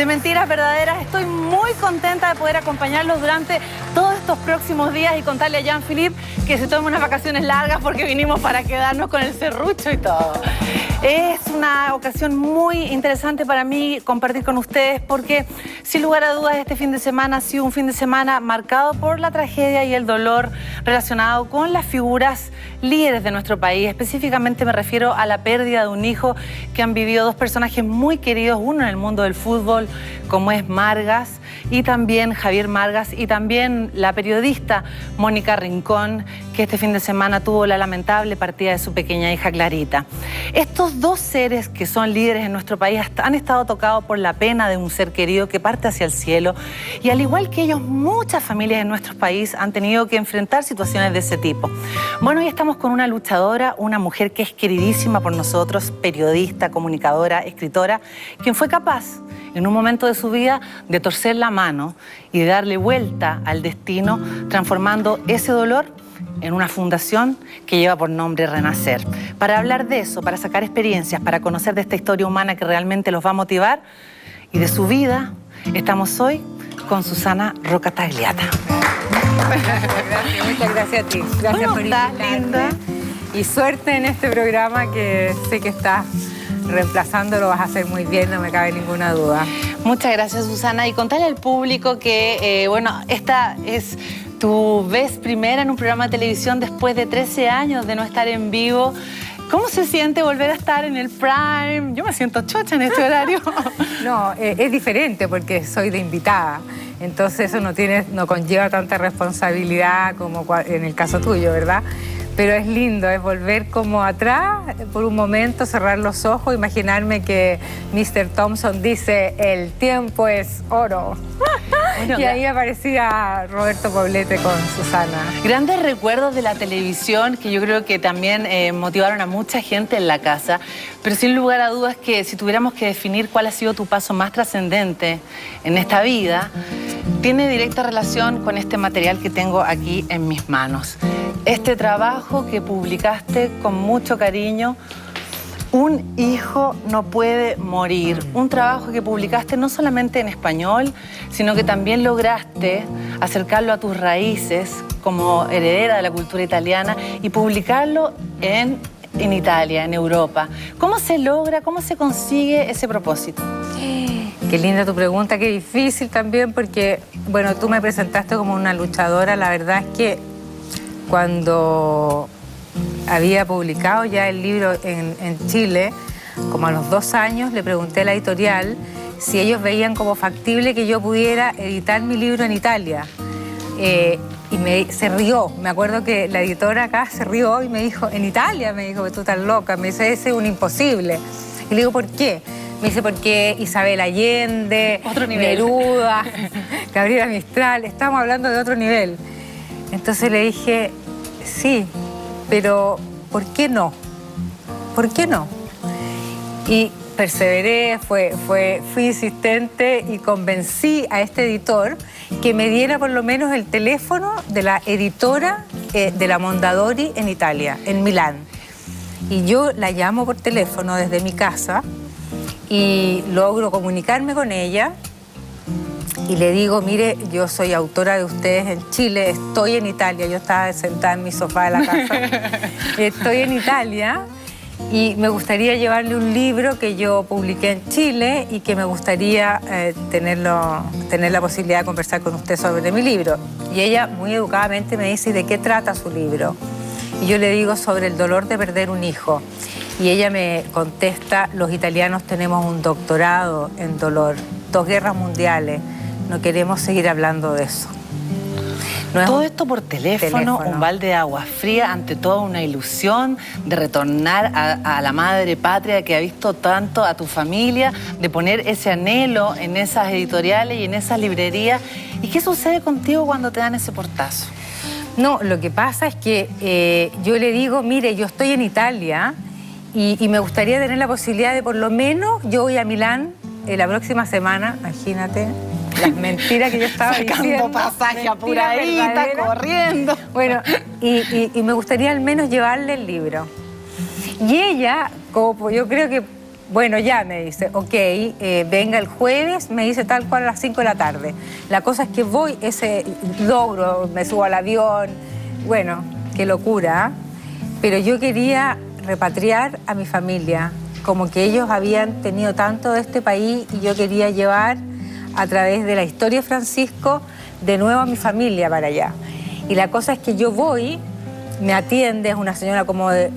de Mentiras Verdaderas. Estoy muy contenta de poder acompañarlos durante todos estos próximos días y contarle a Jean-Philippe que se tome unas vacaciones largas porque vinimos para quedarnos con el serrucho y todo. Es una ocasión muy interesante para mí compartir con ustedes porque sin lugar a dudas este fin de semana ha sido un fin de semana marcado por la tragedia y el dolor relacionado con las figuras líderes de nuestro país. Específicamente me refiero a la pérdida de un hijo que han vivido dos personajes muy queridos, uno en el mundo del fútbol como es Margas y también Javier Margas y también la periodista Mónica Rincón este fin de semana tuvo la lamentable partida de su pequeña hija Clarita. Estos dos seres que son líderes en nuestro país han estado tocados por la pena de un ser querido que parte hacia el cielo y al igual que ellos, muchas familias en nuestro país han tenido que enfrentar situaciones de ese tipo. Bueno, hoy estamos con una luchadora, una mujer que es queridísima por nosotros, periodista, comunicadora, escritora, quien fue capaz en un momento de su vida de torcer la mano y de darle vuelta al destino, transformando ese dolor en una fundación que lleva por nombre Renacer. Para hablar de eso, para sacar experiencias, para conocer de esta historia humana que realmente los va a motivar y de su vida, estamos hoy con Susana Roca Tagliata. Gracias, muchas gracias a ti. Gracias por invitarme. Y suerte en este programa que sé que estás reemplazando, lo vas a hacer muy bien, no me cabe ninguna duda. Muchas gracias, Susana. Y contarle al público que, eh, bueno, esta es tu vez primera en un programa de televisión después de 13 años de no estar en vivo. ¿Cómo se siente volver a estar en el prime? Yo me siento chocha en este horario. no, eh, es diferente porque soy de invitada. Entonces eso no, tiene, no conlleva tanta responsabilidad como en el caso tuyo, ¿verdad? Pero es lindo, es volver como atrás por un momento, cerrar los ojos, imaginarme que Mr. Thompson dice, el tiempo es oro. y ahí aparecía Roberto Poblete con Susana. Grandes recuerdos de la televisión que yo creo que también eh, motivaron a mucha gente en la casa, pero sin lugar a dudas que si tuviéramos que definir cuál ha sido tu paso más trascendente en esta vida, tiene directa relación con este material que tengo aquí en mis manos. Este trabajo que publicaste con mucho cariño, Un hijo no puede morir. Un trabajo que publicaste no solamente en español, sino que también lograste acercarlo a tus raíces como heredera de la cultura italiana y publicarlo en, en Italia, en Europa. ¿Cómo se logra, cómo se consigue ese propósito? Qué linda tu pregunta, qué difícil también porque, bueno, tú me presentaste como una luchadora, la verdad es que cuando había publicado ya el libro en, Chile, como a los dos años, le pregunté a la editorial si ellos veían como factible que yo pudiera editar mi libro en Italia. Eh, y me, se rió. Me acuerdo que la editora acá se rió y me dijo, en Italia, me dijo, tú estás loca. Me dice, ese es un imposible. Y le digo, ¿por qué? Me dice, porque Isabel Allende, otro nivel. Neruda, Gabriela Mistral, estamos hablando de otro nivel. Entonces le dije, sí, pero ¿por qué no? ¿Por qué no? Y perseveré, fui insistente y convencí a este editor que me diera por lo menos el teléfono de la editora eh, de la Mondadori en Italia, en Milán. Y yo la llamo por teléfono desde mi casa y logro comunicarme con ella y le digo, mire, yo soy autora de ustedes en Chile, estoy en Italia, yo estaba sentada en mi sofá de la casa, estoy en Italia y me gustaría llevarle un libro que yo publiqué en Chile y que me gustaría eh, tenerlo, tener la posibilidad de conversar con usted sobre mi libro. Y ella muy educadamente me dice, ¿de qué trata su libro? Y yo le digo sobre el dolor de perder un hijo. Y ella me contesta, los italianos tenemos un doctorado en dolor, dos guerras mundiales, no queremos seguir hablando de eso. todo esto por teléfono, un balde de agua fría, ante todo una ilusión de retornar a, la madre patria que ha visto tanto a tu familia, de poner ese anhelo en esas editoriales y en esas librerías. ¿Y qué sucede contigo cuando te dan ese portazo? No, lo que pasa es que eh, yo le digo, mire, yo estoy en Italia y, me gustaría tener la posibilidad de por lo menos, yo voy a Milán eh, la próxima semana, imagínate, las mentiras que yo estaba Sacando diciendo. pasaje apuradita, corriendo. Bueno, y, y, me gustaría al menos llevarle el libro. Y ella, como yo creo que bueno, ya me dice, ok, eh, venga el jueves, me dice tal cual a las 5 de la tarde. La cosa es que voy, ese logro, me subo al avión, bueno, qué locura, ¿ah? pero yo quería repatriar a mi familia, como que ellos habían tenido tanto de este país y yo quería llevar a través de la historia de Francisco de nuevo a mi familia para allá. Y la cosa es que yo voy, me atiende, es una señora como de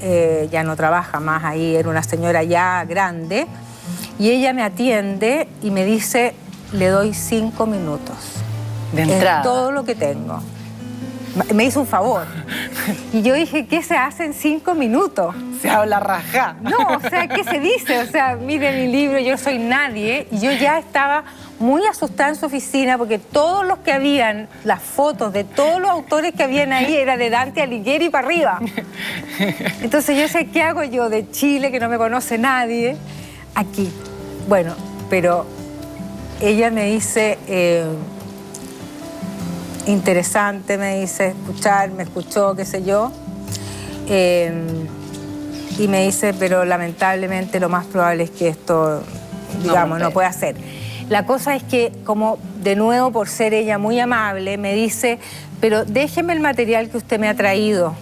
eh, ya no trabaja más ahí, era una señora ya grande, y ella me atiende y me dice, le doy cinco minutos. De entrada. Es todo lo que tengo. Me hizo un favor. Y yo dije, ¿qué se hace en cinco minutos? Se habla rajá. No, o sea, ¿qué se dice? O sea, mire mi libro, yo soy nadie. Y yo ya estaba muy asustada en su oficina porque todos los que habían, las fotos de todos los autores que habían ahí era de Dante Alighieri para arriba. Entonces yo sé, ¿qué hago yo de Chile que no me conoce nadie? Aquí. Bueno, pero ella me dice, eh, interesante, me dice, escuchar, me escuchó, qué sé yo. Eh, y me dice, pero lamentablemente lo más probable es que esto, digamos, no, no pueda ser. La cosa es que, como de nuevo por ser ella muy amable, me dice, pero déjeme el material que usted me ha traído.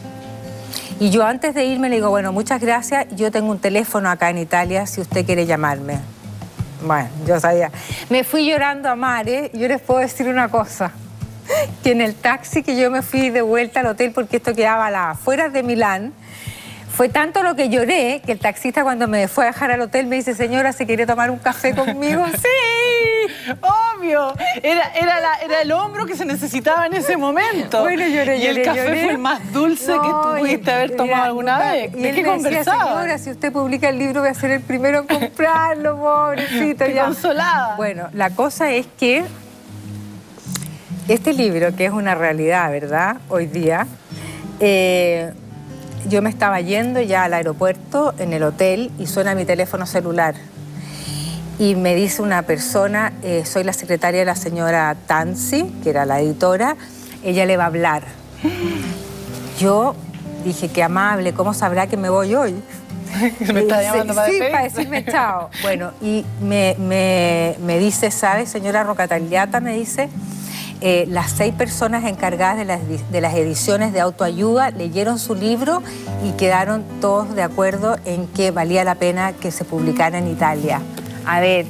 Y yo antes de irme le digo, bueno, muchas gracias, yo tengo un teléfono acá en Italia si usted quiere llamarme. Bueno, yo sabía. Me fui llorando a Mare, yo les puedo decir una cosa, que en el taxi que yo me fui de vuelta al hotel, porque esto quedaba a las afueras de Milán, fue tanto lo que lloré que el taxista cuando me fue a dejar al hotel me dice, señora, ¿se quiere tomar un café conmigo? sí, obvio. Era, era, el hombro que se necesitaba en ese momento. Bueno, lloré, Y el café fue el más dulce que tú pudiste haber tomado alguna vez. ¿De qué conversaba? Señora, si usted publica el libro voy a ser el primero en comprarlo, pobrecito. ya. consolada. Bueno, la cosa es que este libro, que es una realidad, ¿verdad? Hoy día... Eh, yo me estaba yendo ya al aeropuerto, en el hotel, y suena mi teléfono celular. Y me dice una persona, eh, soy la secretaria de la señora Tansi, que era la editora, ella le va a hablar. Yo dije, qué amable, ¿cómo sabrá que me voy hoy? me está llamando para Sí, para decirme chao. Bueno, y me, me, me dice, ¿sabe, señora Rocatagliata? Me dice, eh, las seis personas encargadas de las, de las ediciones de autoayuda leyeron su libro y quedaron todos de acuerdo en que valía la pena que se publicara en Italia. A ver,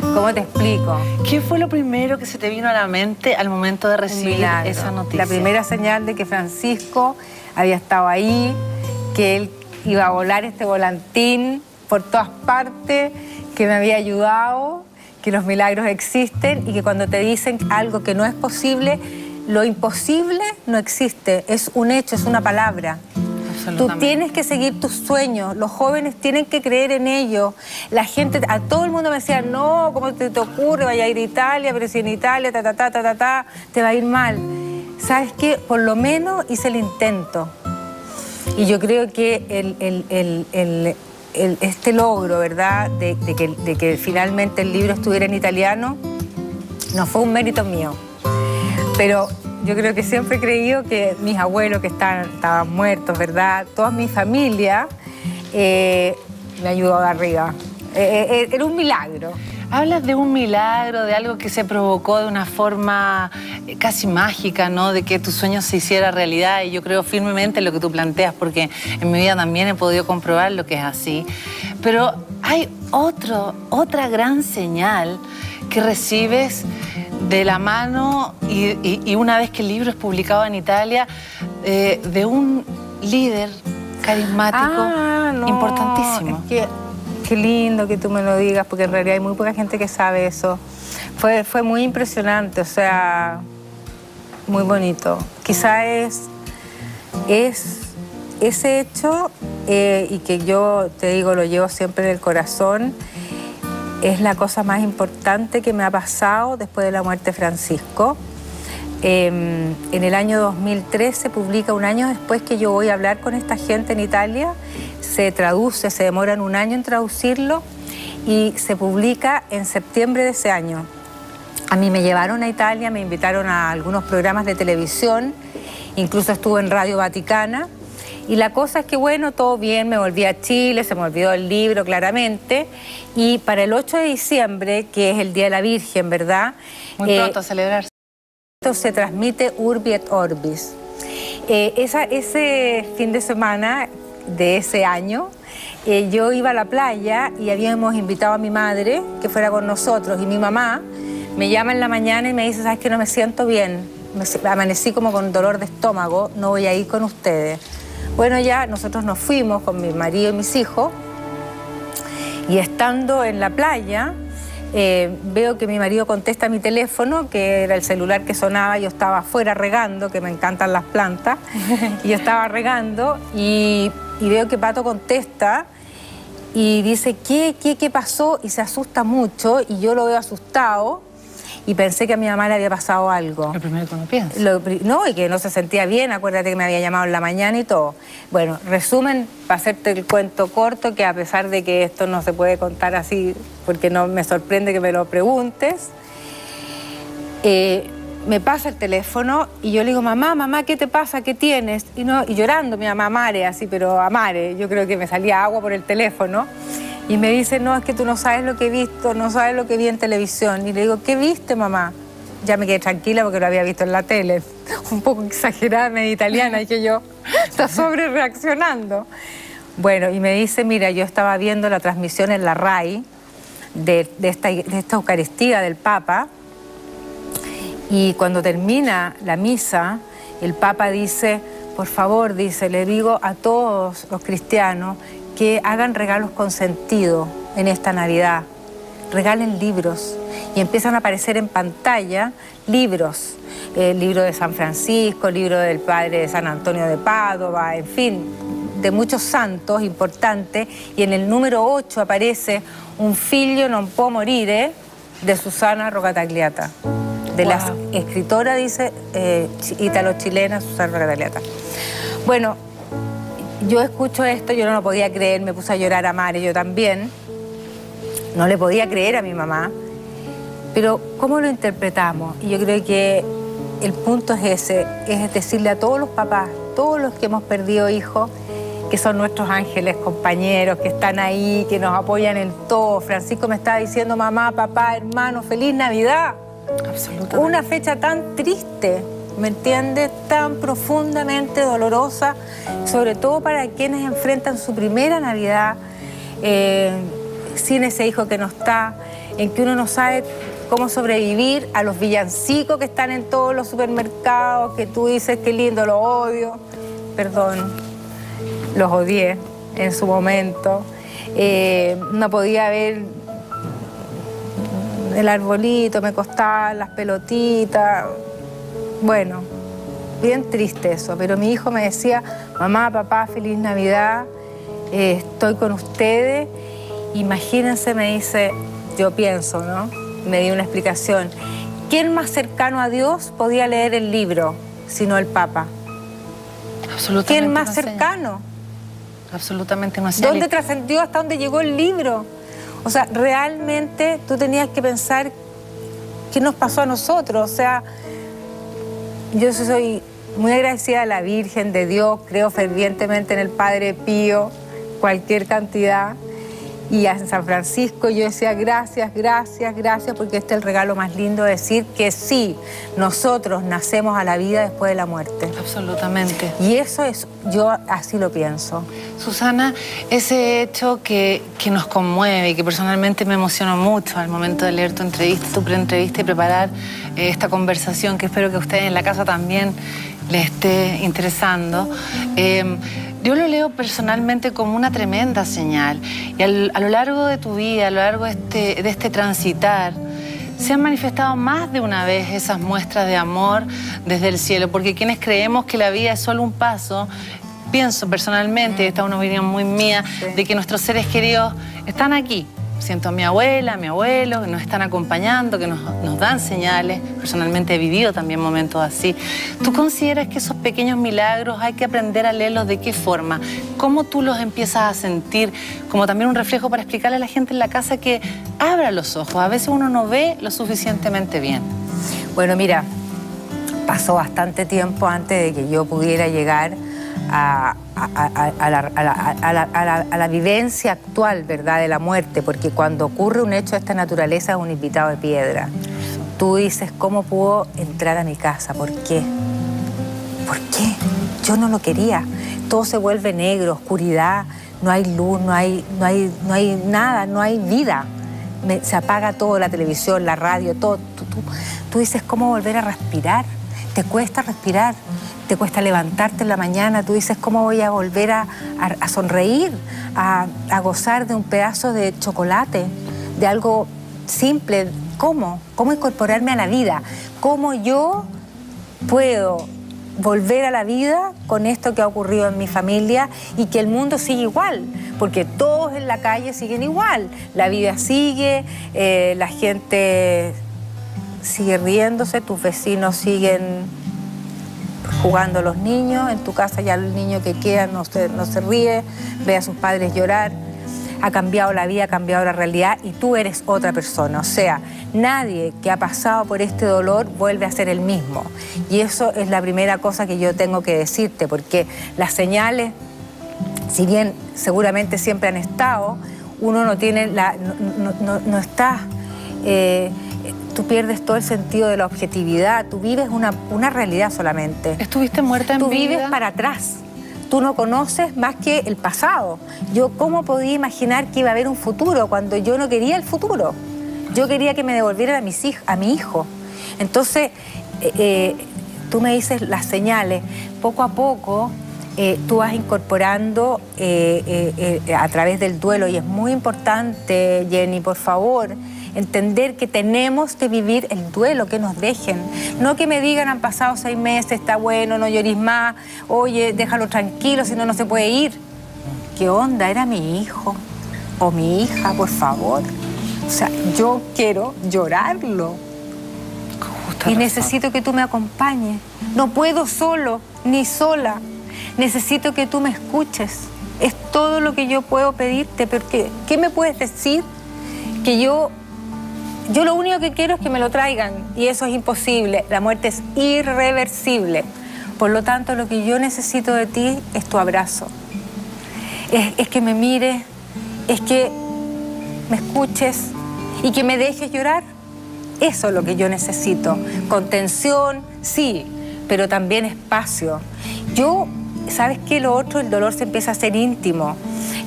¿Cómo te explico? ¿Qué fue lo primero que se te vino a la mente al momento de recibir esa noticia? La primera señal de que Francisco había estado ahí, que él iba a volar este volantín por todas partes, que me había ayudado que los milagros existen y que cuando te dicen algo que no es posible, lo imposible no existe, es un hecho, es una palabra. Tú tienes que seguir tus sueños, los jóvenes tienen que creer en ello. La gente, a todo el mundo me decía, no, ¿cómo te, te ocurre? Vaya a ir a Italia, pero si en Italia, ta, ta, ta, ta, ta, ta, te va a ir mal. ¿Sabes qué? Por lo menos hice el intento. Y yo creo que el, el, este logro, ¿verdad?, de, que, finalmente el libro estuviera en italiano, no fue un mérito mío. Pero yo creo que siempre he creído que mis abuelos que estaban, estaban muertos, ¿verdad?, toda mi familia eh, me ayudó de arriba. Eh, eh, era un milagro. Hablas de un milagro, de algo que se provocó de una forma eh, casi mágica, ¿no? De que tu sueño se hiciera realidad y yo creo firmemente en lo que tú planteas porque en mi vida también he podido comprobar lo que es así. Pero hay otro, otra gran señal que recibes de la mano y, una vez que el libro es publicado en Italia, eh, de un líder carismático ah, importantísimo. Qué lindo que tú me lo digas, porque en realidad hay muy poca gente que sabe eso. Fue, fue muy impresionante, o sea, muy bonito. Quizá es, es ese hecho, eh, y que yo te digo, lo llevo siempre en el corazón, es la cosa más importante que me ha pasado después de la muerte de Francisco. Em, en el año 2013 se publica un año después que yo voy a hablar con esta gente en Italia se traduce, se demoran un año en traducirlo y se publica en septiembre de ese año. A mí me llevaron a Italia, me invitaron a algunos programas de televisión, incluso estuve en Radio Vaticana Y la cosa es que, bueno, todo bien, me volví a Chile, se me olvidó el libro claramente. Y para el 8 de diciembre, que es el Día de la Virgen, ¿verdad? Muy pronto a celebrarse. Esto se transmite Urbi et Orbis. Eh, ese fin de semana de ese año, eh, yo iba a la playa y habíamos invitado a mi madre que fuera con nosotros. Y mi mamá me llama en la mañana y me dice, sabes que no me siento bien, amanecí como con dolor de estómago, no voy a ir con ustedes. Bueno, ya nosotros nos fuimos con mi marido y mis hijos. Y estando en la playa, eh, veo que mi marido contesta mi teléfono, que era el celular que sonaba, yo estaba afuera regando, que me encantan las plantas, y yo estaba regando y, veo que Pato contesta y dice, ¿qué, qué, qué pasó? Y se asusta mucho y yo lo veo asustado y pensé que a mi mamá le había pasado algo. Lo primero que uno piensa. no, y que no se sentía bien, acuérdate que me había llamado en la mañana y todo. Bueno, resumen, para hacerte el cuento corto, que a pesar de que esto no se puede contar así, porque no me sorprende que me lo preguntes, eh, me pasa el teléfono y yo le digo, mamá, mamá, ¿qué te pasa? ¿Qué tienes? Y, no, y llorando, mi mamá, Mare, así, pero a Mare, yo creo que me salía agua por el teléfono. Y me dice, no, es que tú no sabes lo que he visto, no sabes lo que vi en televisión. Y le digo, ¿qué viste, mamá? Ya me quedé tranquila porque lo había visto en la tele. Un poco exagerada, medio italiana, y que yo está sobre reaccionando. Bueno, y me dice, mira, yo estaba viendo la transmisión en la RAI de, esta, de esta Eucaristía del Papa, y cuando termina la misa, el Papa dice, por favor, dice, le digo a todos los cristianos que hagan regalos con sentido en esta Navidad. Regalen libros y empiezan a aparecer en pantalla libros. El libro de San Francisco, el libro del padre de San Antonio de Padova, en fin, de muchos santos importantes. Y en el número 8 aparece Un figlio non può morire de Susana Rocatagliata, de la escritora, dice, eh, italo-chilena Susana Rocatagliata. Bueno, yo escucho esto, yo no lo podía creer, me puse a llorar a Mare, yo también. No le podía creer a mi mamá. Pero ¿cómo lo interpretamos? Y yo creo que el punto es ese, es decirle a todos los papás, todos los que hemos perdido hijos, que son nuestros ángeles compañeros, que están ahí, que nos apoyan en todo. Francisco me estaba diciendo, mamá, papá, hermano, feliz Navidad. Absolutamente. Una fecha tan triste ¿me entiendes? Tan profundamente dolorosa, sobre todo para quienes enfrentan su primera Navidad eh, sin ese hijo que no está, en que uno no sabe cómo sobrevivir a los villancicos que están en todos los supermercados, que tú dices qué lindo, lo odio, perdón, los odié en su momento. Eh, no podía ver el arbolito, me costaban las pelotitas, bueno, bien triste eso, pero mi hijo me decía, mamá, papá, feliz Navidad, eh, estoy con ustedes. Imagínense, me dice, yo pienso, ¿no? Me dio una explicación. ¿Quién más cercano a Dios podía leer el libro sino el Papa? Absolutamente. ¿Quién más cercano? Absolutamente más ¿Dónde trascendió hasta dónde llegó el libro? O sea, realmente tú tenías que pensar qué nos pasó a nosotros. O sea, yo soy muy agradecida a la Virgen de Dios, creo fervientemente en el Padre Pío, cualquier cantidad. Y a San Francisco yo decía gracias, gracias, gracias, porque este es el regalo más lindo, decir que sí, nosotros nacemos a la vida después de la muerte. Absolutamente. Y eso es, yo así lo pienso. Susana, ese hecho que, que nos conmueve y que personalmente me emocionó mucho al momento de leer tu entrevista, tu pre-entrevista y preparar eh, esta conversación, que espero que ustedes en la casa también les esté interesando. Eh, yo lo leo personalmente como una tremenda señal. Y a lo largo de tu vida, a lo largo de este, de este transitar, se han manifestado más de una vez esas muestras de amor desde el cielo, porque quienes creemos que la vida es solo un paso, pienso personalmente, esta es una opinión muy mía, de que nuestros seres queridos están aquí, Siento a mi abuela, a mi abuelo, que nos están acompañando, que nos, dan señales. Personalmente he vivido también momentos así. ¿Tú consideras que esos pequeños milagros hay que aprender a leerlos de qué forma? ¿Cómo tú los empiezas a sentir? Como también un reflejo para explicarle a la gente en la casa que abra los ojos. A veces uno no ve lo suficientemente bien. Bueno, mira, pasó bastante tiempo antes de que yo pudiera llegar a, a, la, vivencia actual, ¿verdad?, de la muerte, porque cuando ocurre un hecho de esta naturaleza es un invitado de piedra. Tú dices, ¿cómo pudo entrar a mi casa? ¿Por qué? ¿Por qué? Yo no lo quería. Todo se vuelve negro, oscuridad, no hay luz, no hay, no hay, no hay nada, no hay vida. se apaga todo, la televisión, la radio, todo. tú dices, ¿cómo volver a respirar? Te cuesta respirar te cuesta levantarte en la mañana, tú dices, ¿cómo voy a volver a, sonreír, a, gozar de un pedazo de chocolate, de algo simple? ¿Cómo? ¿Cómo incorporarme a la vida? ¿Cómo yo puedo volver a la vida con esto que ha ocurrido en mi familia y que el mundo sigue igual, porque todos en la calle siguen igual, la vida sigue, eh, la gente sigue riéndose, tus vecinos siguen jugando los niños, en tu casa ya el niño que queda no se, no se ríe, ve a sus padres llorar, ha cambiado la vida, ha cambiado la realidad y tú eres otra persona. O sea, nadie que ha pasado por este dolor vuelve a ser el mismo. Y eso es la primera cosa que yo tengo que decirte, porque las señales, si bien seguramente siempre han estado, uno no tiene la, no, está... Eh, tú pierdes todo el sentido de la objetividad, tú vives una, una realidad solamente. ¿Estuviste muerta en Tú vives para atrás. Tú no conoces más que el pasado. Yo, ¿cómo podía imaginar que iba a haber un futuro cuando yo no quería el futuro? Yo quería que me devolvieran a, mis a mi hijo. Entonces, eh, eh, tú me dices las señales. Poco a poco, eh, tú vas incorporando a través del duelo, y es muy importante, Jenny, por favor, entender que tenemos que vivir el duelo que nos dejen. No que me digan, han pasado seis meses, está bueno, no llorís más, oye, déjalo tranquilo, si no, no se puede ir. ¿Qué onda? Era mi hijo o mi hija, por favor. O sea, yo quiero llorarlo. y necesito que tú me acompañes. No puedo solo, ni sola. Necesito que tú me escuches. Es todo lo que yo puedo pedirte, porque ¿qué me puedes decir? Que yo yo lo único que quiero es que me lo traigan y eso es imposible. La muerte es irreversible. Por lo tanto, lo que yo necesito de ti es tu abrazo. Es, que me mires, es que me escuches y que me dejes llorar. Eso es lo que yo necesito. Contención, sí, pero también espacio. Yo, ¿sabes qué? Lo otro, el dolor se empieza a hacer íntimo.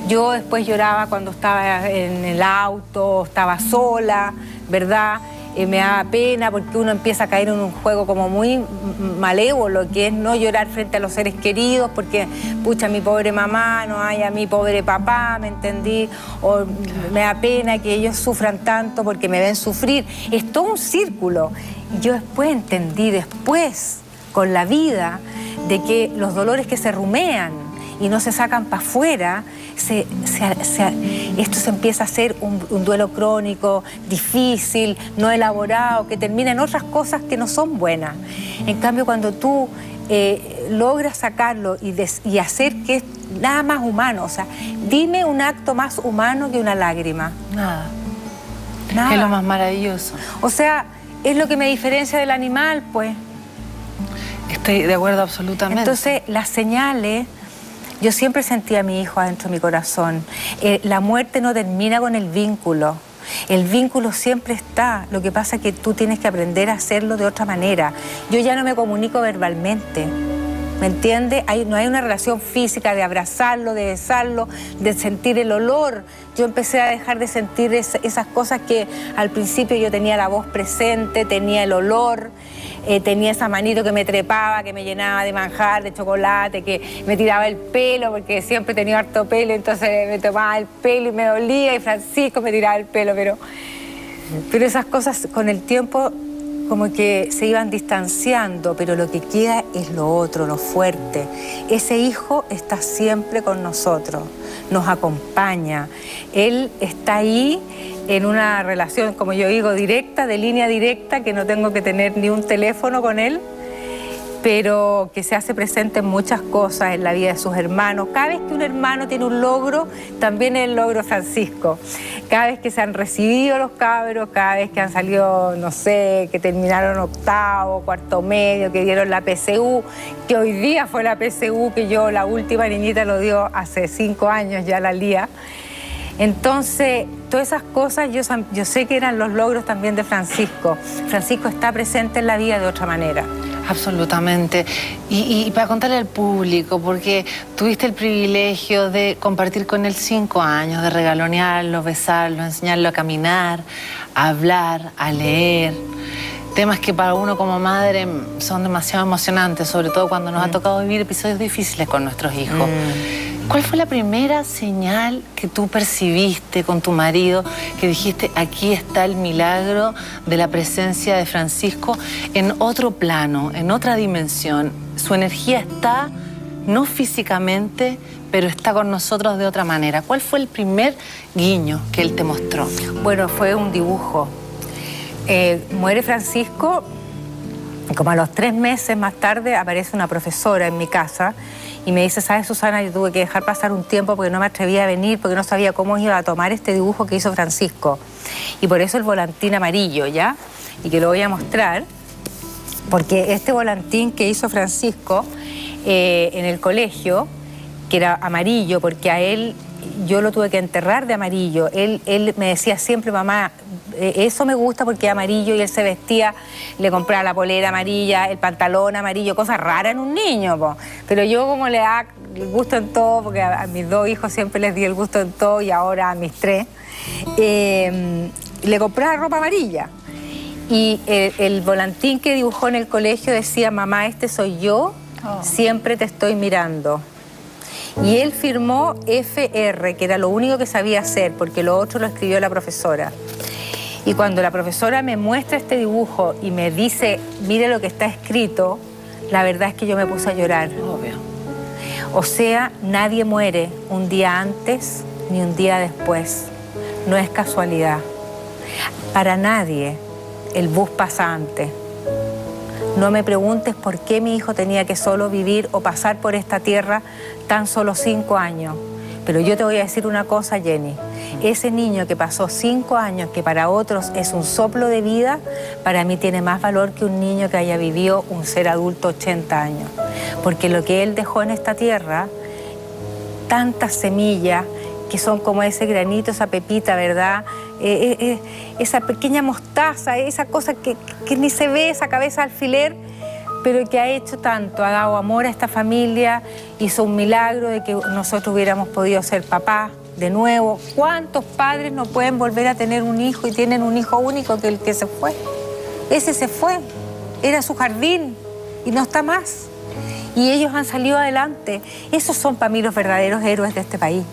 Yo después lloraba cuando estaba en el auto, estaba sola, ¿verdad? Eh, me da pena porque uno empieza a caer en un juego como muy malévolo, que es no llorar frente a los seres queridos, porque, pucha, mi pobre mamá, no hay a mi pobre papá, ¿me entendí? O me da pena que ellos sufran tanto porque me ven sufrir. Es todo un círculo. Yo después entendí, después, con la vida, de que los dolores que se rumean y no se sacan para afuera, esto se empieza a hacer un, duelo crónico, difícil, no elaborado, que termina en otras cosas que no son buenas. En cambio, cuando tú eh, logras sacarlo y, y hacer que es nada más humano, o sea, dime un acto más humano que una lágrima. Nada. Nada. Es lo más maravilloso. O sea, es lo que me diferencia del animal, pues. Estoy de acuerdo absolutamente. Entonces, las señales yo siempre sentí a mi hijo adentro de mi corazón. Eh, la muerte no termina con el vínculo. El vínculo siempre está. Lo que pasa es que tú tienes que aprender a hacerlo de otra manera. Yo ya no me comunico verbalmente. ¿Me entiende? no hay una relación física de abrazarlo, de besarlo, de sentir el olor. Yo empecé a dejar de sentir esas cosas que al principio yo tenía la voz presente, tenía el olor. Eh, tenía esa manito que me trepaba, que me llenaba de manjar, de chocolate, que me tiraba el pelo, porque siempre tenía harto pelo, entonces me tomaba el pelo y me dolía, y Francisco me tiraba el pelo, pero, pero esas cosas con el tiempo como que se iban distanciando, pero lo que queda es lo otro, lo fuerte. Ese hijo está siempre con nosotros, nos acompaña, él está ahí en una relación, como yo digo, directa, de línea directa, que no tengo que tener ni un teléfono con él. Pero que se hace presente en muchas cosas en la vida de sus hermanos. Cada vez que un hermano tiene un logro, también es el logro Francisco. Cada vez que se han recibido los cabros, cada vez que han salido, no sé, que terminaron octavo, cuarto medio, que dieron la PCU, que hoy día fue la PCU, que yo, la última niñita lo dio hace cinco años ya la Lía. Entonces, todas esas cosas yo, sé que eran los logros también de Francisco. Francisco está presente en la vida de otra manera. Absolutamente. Y, para contarle al público, porque tuviste el privilegio de compartir con él cinco años, de regalonearlo, besarlo, enseñarlo a caminar, a hablar, a leer. Temas que para uno como madre son demasiado emocionantes, sobre todo cuando nos ha mm. tocado vivir episodios difíciles con nuestros hijos. Mm. ¿Cuál fue la primera señal que tú percibiste con tu marido que dijiste, aquí está el milagro de la presencia de Francisco en otro plano, en otra dimensión? Su energía está, no físicamente, pero está con nosotros de otra manera. ¿Cuál fue el primer guiño que él te mostró? Bueno, fue un dibujo. Eh, muere Francisco, como a los tres meses más tarde aparece una profesora en mi casa y me dice, ¿sabes, Susana? Yo tuve que dejar pasar un tiempo porque no me atrevía a venir, porque no sabía cómo iba a tomar este dibujo que hizo Francisco. Y por eso el volantín amarillo, ¿ya? Y que lo voy a mostrar, porque este volantín que hizo Francisco eh, en el colegio, que era amarillo, porque a él yo lo tuve que enterrar de amarillo. Él, él me decía siempre, mamá, eh, eso me gusta porque es amarillo y él se vestía, le compraba la polera amarilla, el pantalón amarillo, cosas raras en un niño. Pero yo como le da el gusto en todo, porque a, mis dos hijos siempre les di el gusto en todo y ahora a mis tres, em, le compraba ropa amarilla. Y el, volantín que dibujó en el colegio decía, mamá, este soy yo, oh. siempre te estoy mirando. Y él firmó FR, que era lo único que sabía hacer, porque lo otro lo escribió la profesora. Y cuando la profesora me muestra este dibujo y me dice, mire lo que está escrito, la verdad es que yo me puse a llorar. Obvio. O sea, nadie muere un día antes ni un día después. No es casualidad. Para nadie el bus pasa antes. No me preguntes por qué mi hijo tenía que solo vivir o pasar por esta tierra tan solo cinco años. Pero yo te voy a decir una cosa, Jenny. Ese niño que pasó cinco años, que para otros es un soplo de vida, para mí tiene más valor que un niño que haya vivido un ser adulto 80 años. Porque lo que él dejó en esta tierra, tantas semillas, que son como ese granito, esa pepita, ¿verdad? Eh, eh, eh, esa pequeña mostaza, esa cosa que, que ni se ve, esa cabeza alfiler, pero que ha hecho tanto, ha dado amor a esta familia, hizo un milagro de que nosotros hubiéramos podido ser papás, de nuevo. ¿Cuántos padres no pueden volver a tener un hijo y tienen un hijo único que el que se fue? Ese se fue, era su jardín y no está más. Y ellos han salido adelante. Esos son para mí los verdaderos héroes de este país.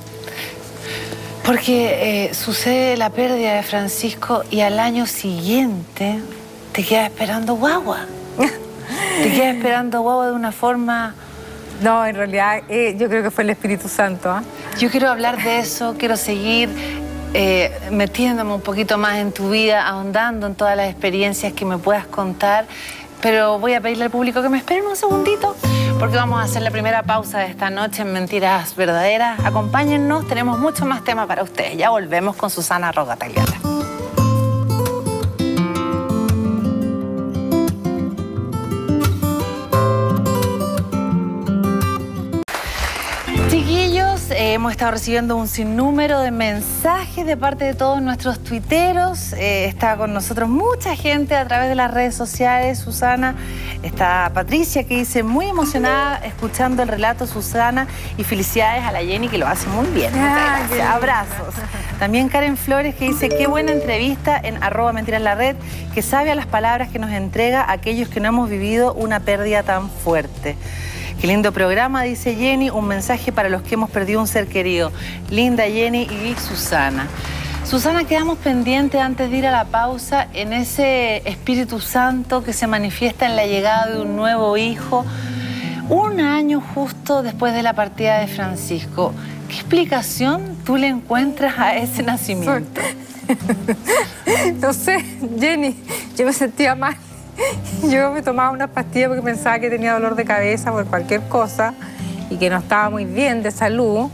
Porque eh, sucede la pérdida de Francisco y al año siguiente te queda esperando guagua. te queda esperando guagua de una forma no, en realidad eh, yo creo que fue el Espíritu Santo. ¿ah? Yo quiero hablar de eso, quiero seguir eh, metiéndome un poquito más en tu vida, ahondando en todas las experiencias que me puedas contar, pero voy a pedirle al público que me esperen un segundito, porque vamos a hacer la primera pausa de esta noche en Mentiras Verdaderas. Acompáñennos, tenemos mucho más tema para ustedes. Ya volvemos con Susana Roga hemos estado recibiendo un sinnúmero de mensajes de parte de todos nuestros tuiteros. Eh, está con nosotros mucha gente a través de las redes sociales. Susana, está Patricia que dice muy emocionada escuchando el relato Susana y felicidades a la Jenny que lo hace muy bien. Abrazos. También Karen Flores que dice qué buena entrevista en arroba mentiras la red que sabe a las palabras que nos entrega a aquellos que no hemos vivido una pérdida tan fuerte. Qué lindo programa, dice Jenny, un mensaje para los que hemos perdido un ser querido. Linda Jenny y Susana. Susana, quedamos pendientes antes de ir a la pausa en ese Espíritu Santo que se manifiesta en la llegada de un nuevo hijo, un año justo después de la partida de Francisco. ¿Qué explicación tú le encuentras a ese nacimiento? no sé, Jenny, yo me sentía mal. yo me tomaba unas pastillas porque pensaba que tenía dolor de cabeza por cualquier cosa y que no estaba muy bien de salud.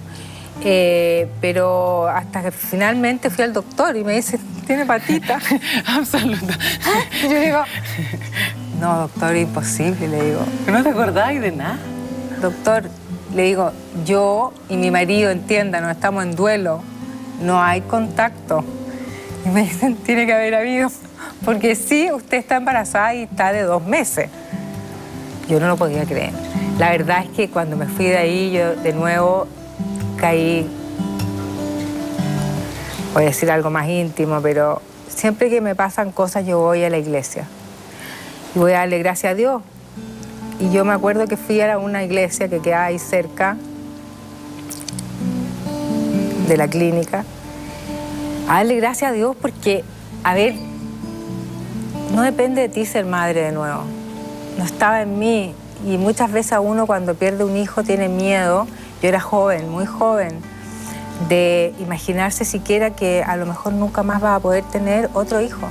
Eh, pero hasta que finalmente fui al doctor y me dice, tiene patita. Absoluta. Yo digo, no, doctor, imposible, le digo. ¿No te acordáis de nada? Doctor, le digo, yo y mi marido, entiendan, estamos en duelo, no hay contacto. Y me dicen, tiene que haber habido, porque sí, usted está embarazada y está de dos meses. Yo no lo podía creer. La verdad es que cuando me fui de ahí, yo de nuevo caí, voy a decir algo más íntimo, pero siempre que me pasan cosas yo voy a la iglesia y voy a darle gracias a Dios. Y yo me acuerdo que fui a una iglesia que queda ahí cerca de la clínica a darle gracias a Dios porque, a ver, no depende de ti ser madre de nuevo. No estaba en mí. Y muchas veces uno cuando pierde un hijo tiene miedo yo era joven, muy joven, de imaginarse siquiera que a lo mejor nunca más va a poder tener otro hijo.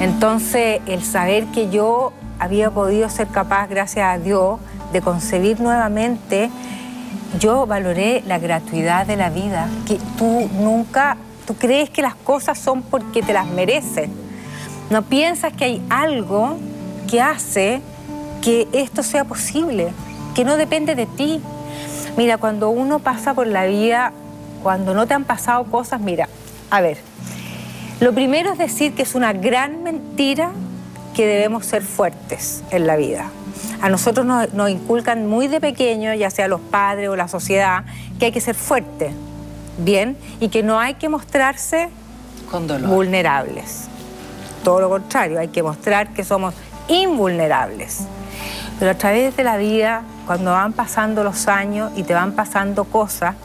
Entonces, el saber que yo había podido ser capaz, gracias a Dios, de concebir nuevamente, yo valoré la gratuidad de la vida, que tú nunca, tú crees que las cosas son porque te las mereces. No piensas que hay algo que hace que esto sea posible, que no depende de ti, Mira, cuando uno pasa por la vida, cuando no te han pasado cosas, mira, a ver, lo primero es decir que es una gran mentira que debemos ser fuertes en la vida. A nosotros nos, inculcan muy de pequeño, ya sea los padres o la sociedad, que hay que ser fuerte, bien, y que no hay que mostrarse Con dolor. vulnerables. Todo lo contrario, hay que mostrar que somos invulnerables. Pero a través de la vida cuando van pasando los años y te van pasando cosas,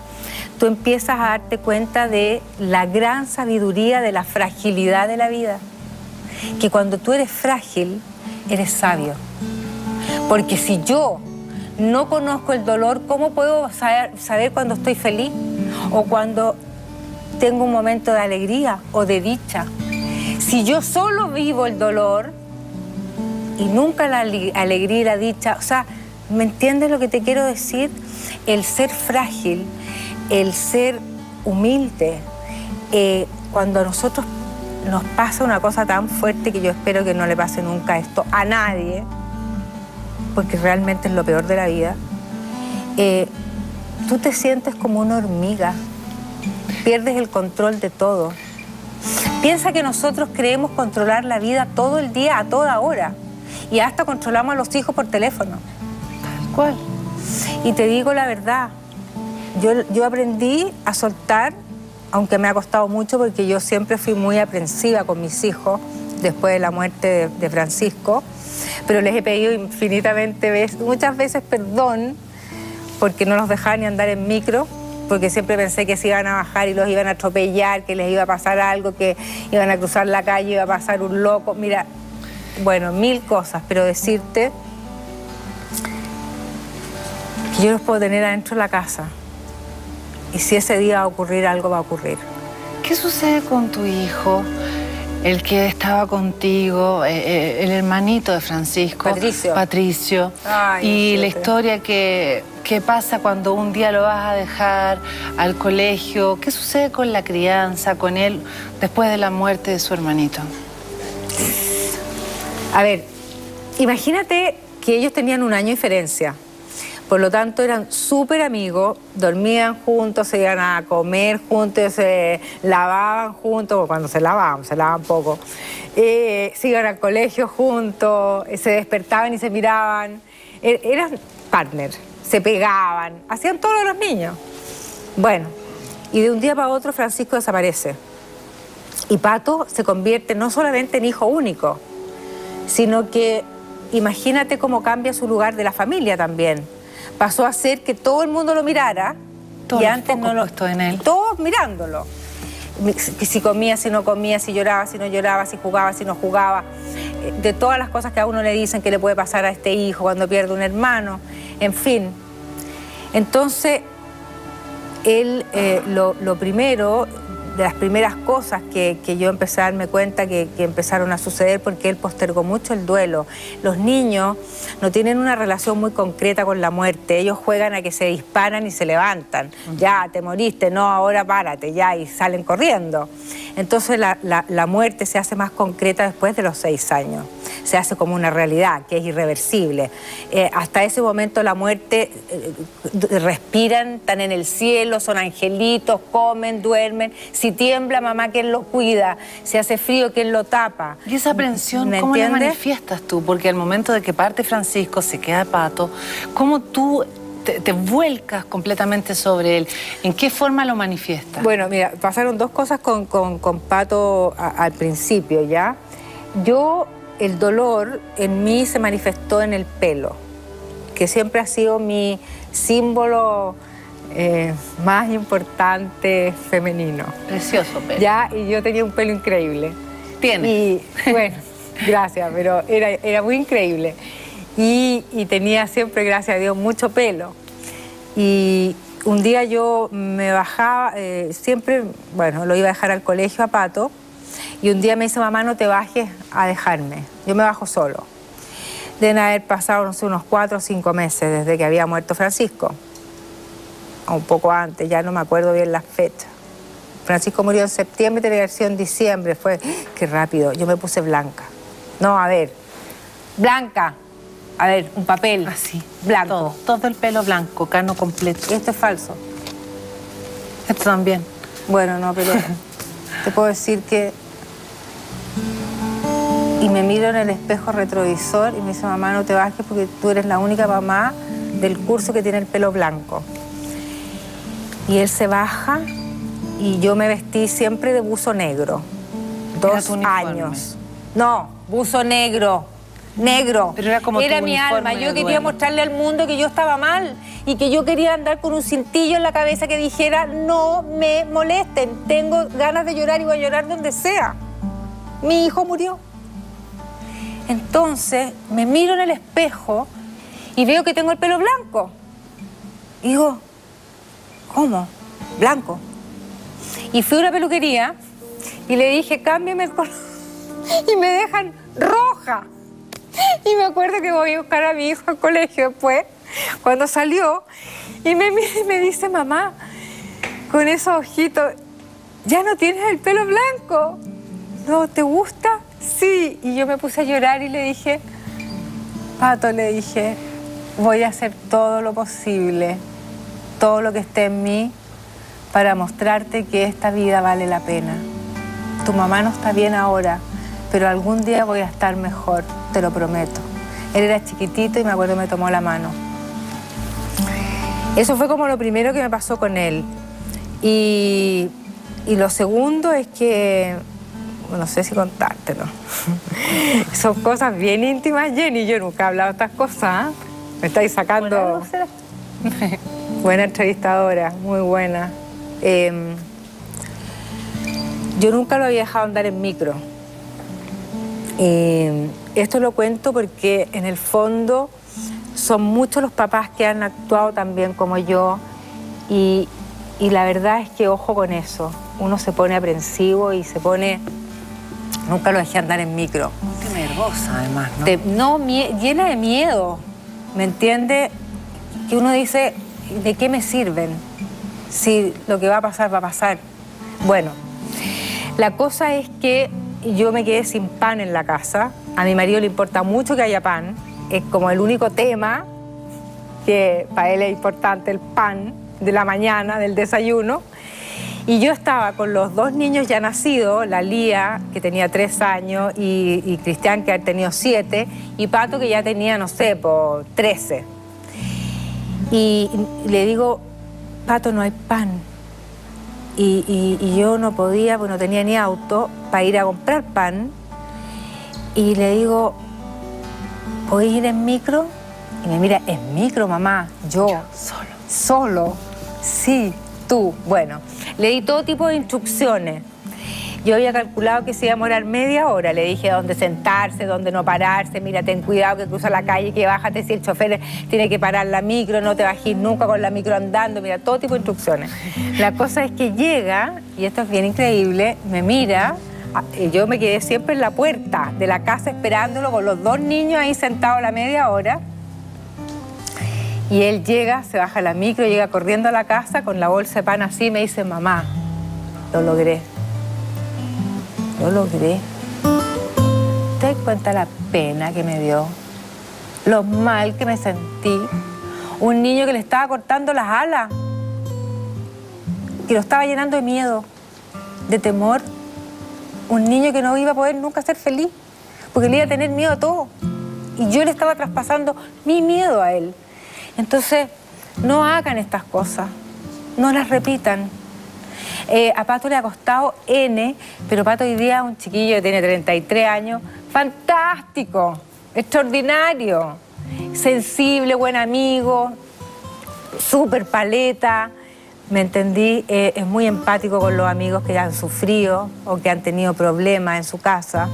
tú empiezas a darte cuenta de la gran sabiduría de la fragilidad de la vida. Que cuando tú eres frágil, eres sabio. Porque si yo no conozco el dolor, ¿cómo puedo saber, saber cuando estoy feliz? O cuando tengo un momento de alegría o de dicha. Si yo solo vivo el dolor y nunca la alegría y la dicha, o sea, ¿Me entiendes lo que te quiero decir? El ser frágil, el ser humilde, eh, cuando a nosotros nos pasa una cosa tan fuerte que yo espero que no le pase nunca esto a nadie, porque realmente es lo peor de la vida, eh, tú te sientes como una hormiga, pierdes el control de todo. Piensa que nosotros creemos controlar la vida todo el día, a toda hora, y hasta controlamos a los hijos por teléfono. ¿Cuál? Y te digo la verdad, yo, yo aprendí a soltar, aunque me ha costado mucho porque yo siempre fui muy aprensiva con mis hijos después de la muerte de, Francisco, pero les he pedido infinitamente, muchas veces perdón porque no los dejaba ni andar en micro, porque siempre pensé que se iban a bajar y los iban a atropellar, que les iba a pasar algo, que iban a cruzar la calle, iba a pasar un loco. Mira, bueno, mil cosas, pero decirte yo los puedo tener adentro de la casa. Y si ese día va a ocurrir algo, va a ocurrir. ¿Qué sucede con tu hijo? El que estaba contigo, eh, eh, el hermanito de Francisco. Patricio. Patricio. y la historia que, que pasa cuando un día lo vas a dejar al colegio. ¿Qué sucede con la crianza, con él, después de la muerte de su hermanito? A ver, imagínate que ellos tenían un año de diferencia. Por lo tanto, eran súper amigos, dormían juntos, se iban a comer juntos, se lavaban juntos, cuando se lavaban, se lavaban poco, eh, se iban al colegio juntos, se despertaban y se miraban. Er, eran partners, se pegaban, hacían todos los niños. Bueno, y de un día para otro Francisco desaparece. Y Pato se convierte no solamente en hijo único, sino que imagínate cómo cambia su lugar de la familia también pasó a ser que todo el mundo lo mirara y antes no lo en él. Todos mirándolo. Si comía, si no comía, si lloraba, si no lloraba, si jugaba, si no jugaba. Eh, de todas las cosas que a uno le dicen que le puede pasar a este hijo cuando pierde un hermano. En fin. Entonces, él, eh, lo, primero, las primeras cosas que, yo empecé a darme cuenta que, empezaron a suceder porque él postergó mucho el duelo. Los niños no tienen una relación muy concreta con la muerte. Ellos juegan a que se disparan y se levantan. Ya, te moriste, no, ahora párate, ya, y salen corriendo. Entonces la muerte se hace más concreta después de los seis años se hace como una realidad, que es irreversible. Eh, hasta ese momento la muerte, eh, respiran, están en el cielo, son angelitos, comen, duermen. Si tiembla, mamá, ¿quién lo cuida? Si hace frío, ¿quién lo tapa? ¿Y esa aprensión cómo la manifiestas tú? Porque al momento de que parte Francisco, se queda Pato, ¿cómo tú te, vuelcas completamente sobre él. ¿En qué forma lo manifiestas? Bueno, mira, pasaron dos cosas con, Pato al principio, ¿ya? Yo el dolor en mí se manifestó en el pelo, que siempre ha sido mi símbolo eh, más importante femenino. Precioso pelo. Ya, y yo tenía un pelo increíble. Tiene. Y bueno, gracias, pero era, era muy increíble. Y, tenía siempre, gracias a Dios, mucho pelo. Y un día yo me bajaba, eh, siempre, bueno, lo iba a dejar al colegio a Pato, y un día me dice, mamá, no te bajes a dejarme, yo me bajo solo. Deben haber pasado, no sé, unos cuatro o cinco meses desde que había muerto Francisco. O un poco antes, ya no me acuerdo bien la fecha. Francisco murió en septiembre, que en diciembre. Fue, qué rápido, yo me puse blanca. No, a ver, blanca. A ver, un papel. Así. Ah, blanco. Todo, todo el pelo blanco, cano completo. Y esto es falso. Esto también. Bueno, no, pero te puedo decir que y me miro en el espejo retrovisor y me dice, mamá, no te bajes porque tú eres la única mamá del curso que tiene el pelo blanco. Y él se baja y yo me vestí siempre de buzo negro. Dos años. No, buzo negro. Negro. Pero era como Era mi alma. Yo quería mostrarle al mundo que yo estaba mal y que yo quería andar con un cintillo en la cabeza que dijera, no me molesten, tengo ganas de llorar y voy a llorar donde sea. Mi hijo murió. Entonces me miro en el espejo y veo que tengo el pelo blanco. Y digo, ¿cómo? Blanco. Y fui a una peluquería y le dije, cámbiame el color. Y me dejan roja. Y me acuerdo que voy a buscar a mi hijo al colegio después, cuando salió, y me me dice, mamá, con esos ojitos, ya no tienes el pelo blanco. ¿No te gusta? Sí, y yo me puse a llorar y le dije, Pato, le dije, voy a hacer todo lo posible, todo lo que esté en mí, para mostrarte que esta vida vale la pena. Tu mamá no está bien ahora, pero algún día voy a estar mejor, te lo prometo. Él era chiquitito y me acuerdo que me tomó la mano. Eso fue como lo primero que me pasó con él. Y, y lo segundo es que no sé si contártelo. Son cosas bien íntimas, Jenny. Yo nunca he hablado de estas cosas. ¿ah? Me estáis sacando. buena entrevistadora, muy buena. Em, yo nunca lo había dejado andar en micro. esto lo cuento porque en el fondo son muchos los papás que han actuado también como yo y, y la verdad es que ojo con eso. Uno se pone aprensivo y se pone Nunca lo dejé andar en micro. Qué nervosa, además, ¿no? no, llena de miedo. ¿Me entiende? Que uno dice, ¿de qué me sirven? Si lo que va a pasar, va a pasar. Bueno, la cosa es que yo me quedé sin pan en la casa. A mi marido le importa mucho que haya pan. Es como el único tema que para él es importante, el pan de la mañana, del desayuno. Y yo estaba con los dos niños ya nacidos, la Lía, que tenía tres años, y, Cristian, que ha tenido siete, y Pato, que ya tenía, no sé, por trece. Y, le digo, Pato, no hay pan. Y, yo no podía, pues no tenía ni auto para ir a comprar pan. Y le digo, ¿puedes ir en micro? Y me mira, ¿en micro, mamá? Yo. Solo. Solo. Sí, tú. Bueno. Le di todo tipo de instrucciones. Yo había calculado que se iba a demorar media hora. Le dije dónde sentarse, dónde no pararse. Mira, ten cuidado que cruza la calle, que bájate si el chofer tiene que parar la micro, no te bajes nunca con la micro andando. Mira, todo tipo de instrucciones. La cosa es que llega, y esto es bien increíble, me mira. Yo me quedé siempre en la puerta de la casa esperándolo con los dos niños ahí sentados a la media hora. Y él llega, se baja la micro, llega corriendo a la casa con la bolsa de pan así y me dice, mamá, lo logré. Lo logré. ¿Te das cuenta la pena que me dio? Lo mal que me sentí. Un niño que le estaba cortando las alas. Que lo estaba llenando de miedo, de temor. Un niño que no iba a poder nunca ser feliz. Porque le iba a tener miedo a todo. Y yo le estaba traspasando mi miedo a él. Entonces, no hagan estas cosas. No las repitan eh, a Pato le ha costado N, pero Pato hoy día es un chiquillo que tiene 33 años, fantástico, extraordinario, sensible, buen amigo, súper paleta. Me entendí, eh, es muy empático con los amigos que han sufrido o que han tenido problemas en su casa.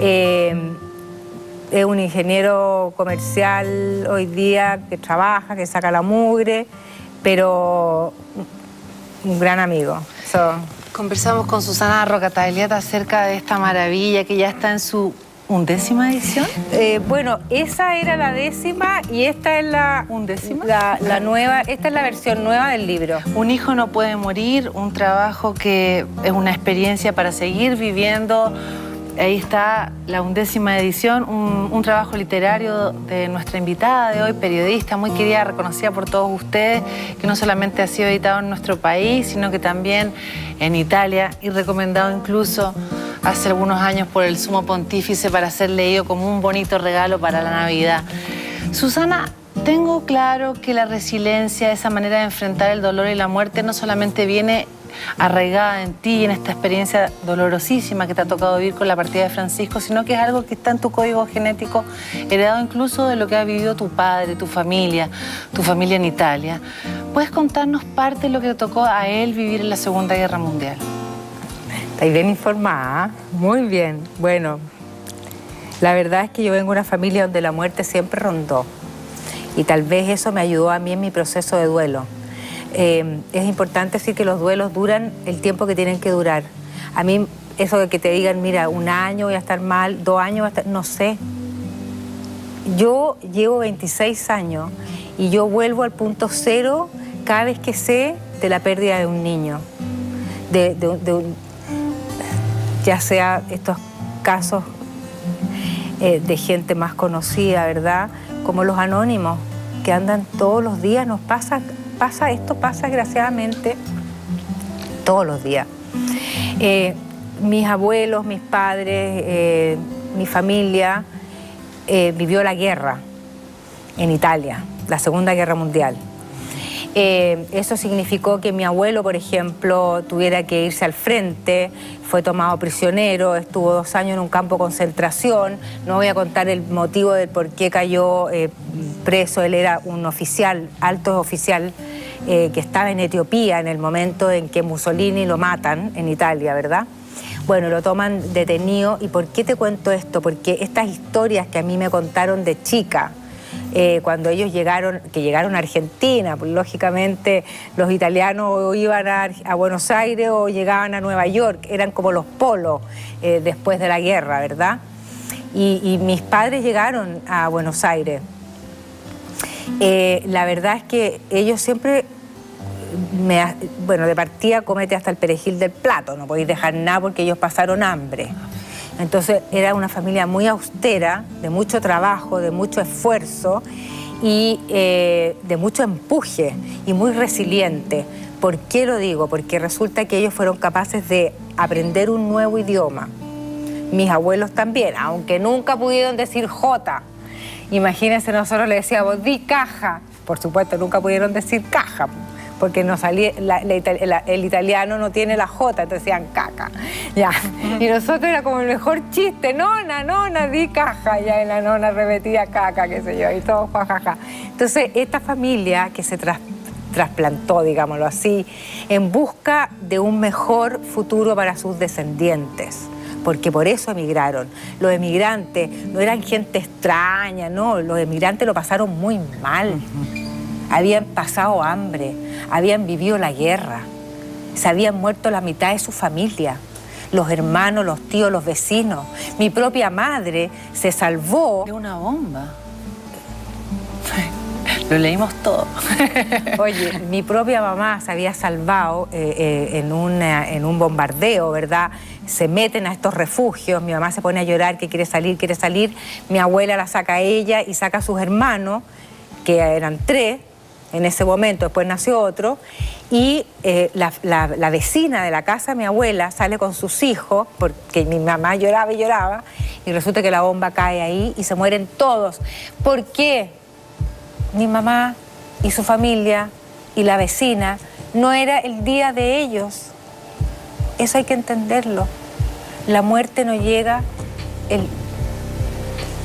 Eh, es un ingeniero comercial hoy día que trabaja, que saca la mugre, pero un gran amigo. Conversamos con Susana Rocataliata acerca de esta maravilla que ya está en su undécima edición. Eh, bueno, esa era la décima y esta es la undécima. La, nueva, esta es la versión nueva del libro. Un hijo no puede morir, un trabajo que es una experiencia para seguir viviendo Ahí está la undécima edición, un, trabajo literario de nuestra invitada de hoy, periodista muy querida, reconocida por todos ustedes, que no solamente ha sido editado en nuestro país, sino que también en Italia y recomendado incluso hace algunos años por el sumo pontífice para ser leído como un bonito regalo para la Navidad. Susana, tengo claro que la resiliencia, esa manera de enfrentar el dolor y la muerte, no solamente viene arraigada en ti, en esta experiencia dolorosísima que te ha tocado vivir con la partida de Francisco, sino que es algo que está en tu código genético, heredado incluso de lo que ha vivido tu padre, tu familia, tu familia en Italia. ¿Puedes contarnos parte de lo que te tocó a él vivir en la Segunda Guerra Mundial? Estáis bien informada, muy bien. Bueno, la verdad es que yo vengo de una familia donde la muerte siempre rondó y tal vez eso me ayudó a mí en mi proceso de duelo. Eh, es importante decir que los duelos duran el tiempo que tienen que durar. A mí eso de que te digan, mira, un año voy a estar mal, dos años voy a estar, no sé. Yo llevo 26 años y yo vuelvo al punto cero cada vez que sé de la pérdida de un niño. De, ya sea estos casos eh, de gente más conocida, ¿verdad? Como los anónimos, que andan todos los días, nos pasa pasa, esto pasa desgraciadamente todos los días. Eh, mis abuelos, mis padres, eh, mi familia eh, vivió la guerra en Italia, la Segunda Guerra Mundial. Eso significó que mi abuelo, por ejemplo, tuviera que irse al frente, fue tomado prisionero, estuvo dos años en un campo de concentración. No voy a contar el motivo de por qué cayó preso, él era un oficial, alto oficial, eh, que estaba en Etiopía en el momento en que Mussolini lo matan en Italia, ¿verdad? Bueno, lo toman detenido. ¿Y por qué te cuento esto? Porque estas historias que a mí me contaron de chica, eh, cuando ellos llegaron, que llegaron a Argentina, pues lógicamente los italianos iban a, Buenos Aires o llegaban a Nueva York, eran como los polos eh, después de la guerra, ¿verdad? y mis padres llegaron a Buenos Aires eh, la verdad es que ellos siempre, me, bueno, de partida comete hasta el perejil del plato, no podéis dejar nada porque ellos pasaron hambre. Entonces era una familia muy austera, de mucho trabajo, de mucho esfuerzo y eh, de mucho empuje y muy resiliente. ¿Por qué lo digo? Porque resulta que ellos fueron capaces de aprender un nuevo idioma. Mis abuelos también, aunque nunca pudieron decir J, Imagínense, nosotros le decíamos, di caja. Por supuesto, nunca pudieron decir caja, porque no salía, el italiano no tiene la J, entonces decían caca. Ya. Y nosotros era como el mejor chiste, nona, nona, di caja. Ya en la nona repetía caca, qué sé yo, y todo jajaja. Entonces, esta familia que se trasplantó, digámoslo así, en busca de un mejor futuro para sus descendientes porque por eso emigraron. Los emigrantes no eran gente extraña, no, los emigrantes lo pasaron muy mal. Habían pasado hambre, habían vivido la guerra, se habían muerto la mitad de su familia los hermanos, los tíos, los vecinos. Mi propia madre se salvó. De una bomba. Lo leímos todo. Oye, mi propia mamá se había salvado eh, eh, en, en un bombardeo, ¿verdad? Se meten a estos refugios, mi mamá se pone a llorar que quiere salir, quiere salir, mi abuela la saca a ella y saca a sus hermanos, que eran tres, en ese momento, después nació otro, y eh, la, vecina de la casa mi abuela sale con sus hijos, porque mi mamá lloraba y lloraba, y resulta que la bomba cae ahí y se mueren todos. ¿Por qué? Mi mamá y su familia y la vecina no era el día de ellos. Eso hay que entenderlo. La muerte no llega el...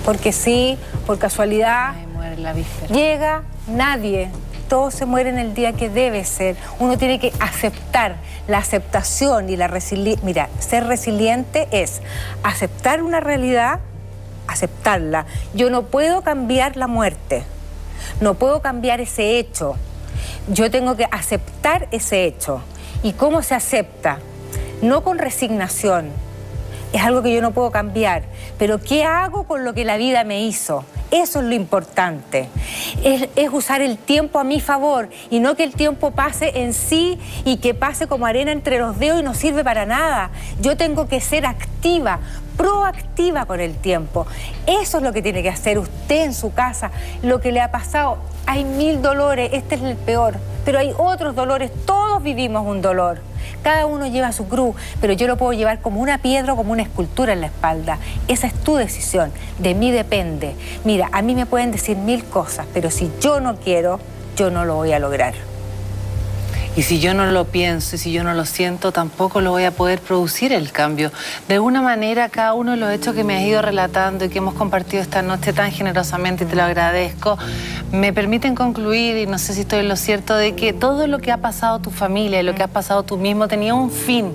porque sí, por casualidad. llega nadie todos se mueren el día que debe ser. Uno tiene que aceptar la aceptación y la resiliencia. Mira, ser resiliente es aceptar una realidad, aceptarla. Yo no puedo cambiar la muerte, no puedo cambiar ese hecho. Yo tengo que aceptar ese hecho. ¿Y cómo se acepta? No con resignación. Es algo que yo no puedo cambiar. Pero ¿qué hago con lo que la vida me hizo? Eso es lo importante. Es, usar el tiempo a mi favor y no que el tiempo pase en sí y que pase como arena entre los dedos y no sirve para nada. Yo tengo que ser activa, proactiva con el tiempo. Eso es lo que tiene que hacer usted en su casa. Lo que le ha pasado, hay mil dolores, este es el peor, pero hay otros dolores, todos vivimos un dolor. Cada uno lleva su cruz, pero yo lo puedo llevar como una piedra o como una escultura en la espalda. Esa es tu decisión, de mí depende. Mira, a mí me pueden decir mil cosas, pero si yo no quiero, yo no lo voy a lograr. Y si yo no lo pienso y si yo no lo siento, tampoco lo voy a poder producir el cambio. De alguna manera, cada uno de los hechos que me has ido relatando y que hemos compartido esta noche tan generosamente, y te lo agradezco, me permiten concluir, y no sé si estoy en lo cierto, de que todo lo que ha pasado tu familia y lo que has pasado tú mismo tenía un fin.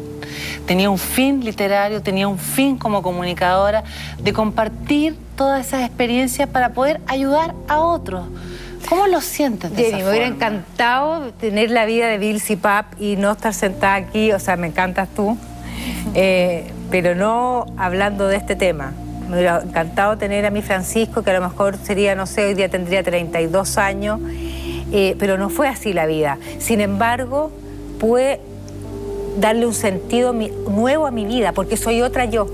Tenía un fin literario, tenía un fin como comunicadora de compartir todas esas experiencias para poder ayudar a otros. ¿Cómo lo sientes? De Jenny, me hubiera encantado tener la vida de Bill Pap y no estar sentada aquí, o sea, me encantas tú, eh, pero no hablando de este tema. Me hubiera encantado tener a mi Francisco, que a lo mejor sería, no sé, hoy día tendría 32 años, eh, pero no fue así la vida. Sin embargo, pude darle un sentido nuevo a mi vida, porque soy otra yo.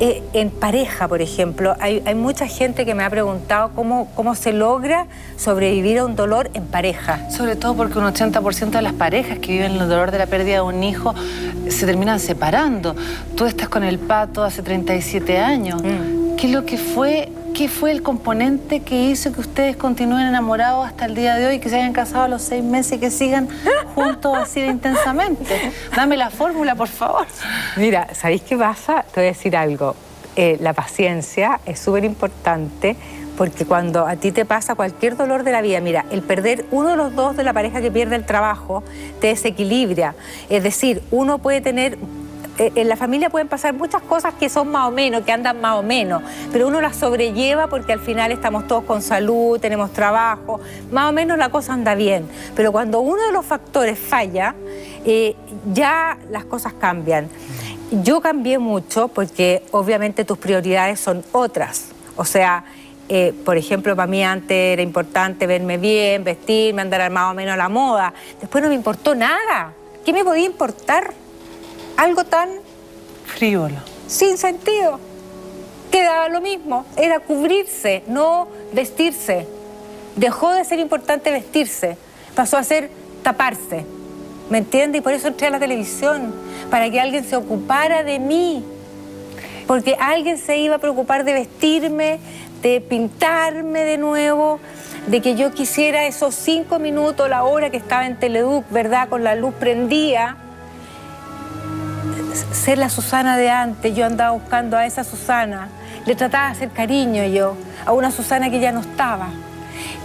Eh, en pareja, por ejemplo, hay, mucha gente que me ha preguntado cómo, cómo se logra sobrevivir a un dolor en pareja. Sobre todo porque un 80% de las parejas que viven el dolor de la pérdida de un hijo se terminan separando. Tú estás con el pato hace 37 años. Mm. ¿Qué es lo que fue ¿Qué fue el componente que hizo que ustedes continúen enamorados hasta el día de hoy, que se hayan casado a los seis meses y que sigan juntos así de intensamente? Dame la fórmula, por favor. Mira, ¿sabéis qué pasa? Te voy a decir algo. Eh, la paciencia es súper importante porque cuando a ti te pasa cualquier dolor de la vida, mira, el perder uno de los dos de la pareja que pierde el trabajo te desequilibra. Es decir, uno puede tener en la familia pueden pasar muchas cosas que son más o menos, que andan más o menos, pero uno las sobrelleva porque al final estamos todos con salud, tenemos trabajo, más o menos la cosa anda bien. Pero cuando uno de los factores falla, eh, ya las cosas cambian. Yo cambié mucho porque obviamente tus prioridades son otras. O sea, eh, por ejemplo, para mí antes era importante verme bien, vestirme, andar más o menos a la moda. Después no me importó nada. ¿Qué me podía importar? Algo tan frívolo, sin sentido. Quedaba lo mismo, era cubrirse, no vestirse. Dejó de ser importante vestirse, pasó a ser taparse. ¿Me entiende? Y por eso entré a la televisión, para que alguien se ocupara de mí. Porque alguien se iba a preocupar de vestirme, de pintarme de nuevo, de que yo quisiera esos cinco minutos, la hora que estaba en Teleduc, ¿verdad? Con la luz prendida, ser la Susana de antes, yo andaba buscando a esa Susana, le trataba de hacer cariño yo, a una Susana que ya no estaba,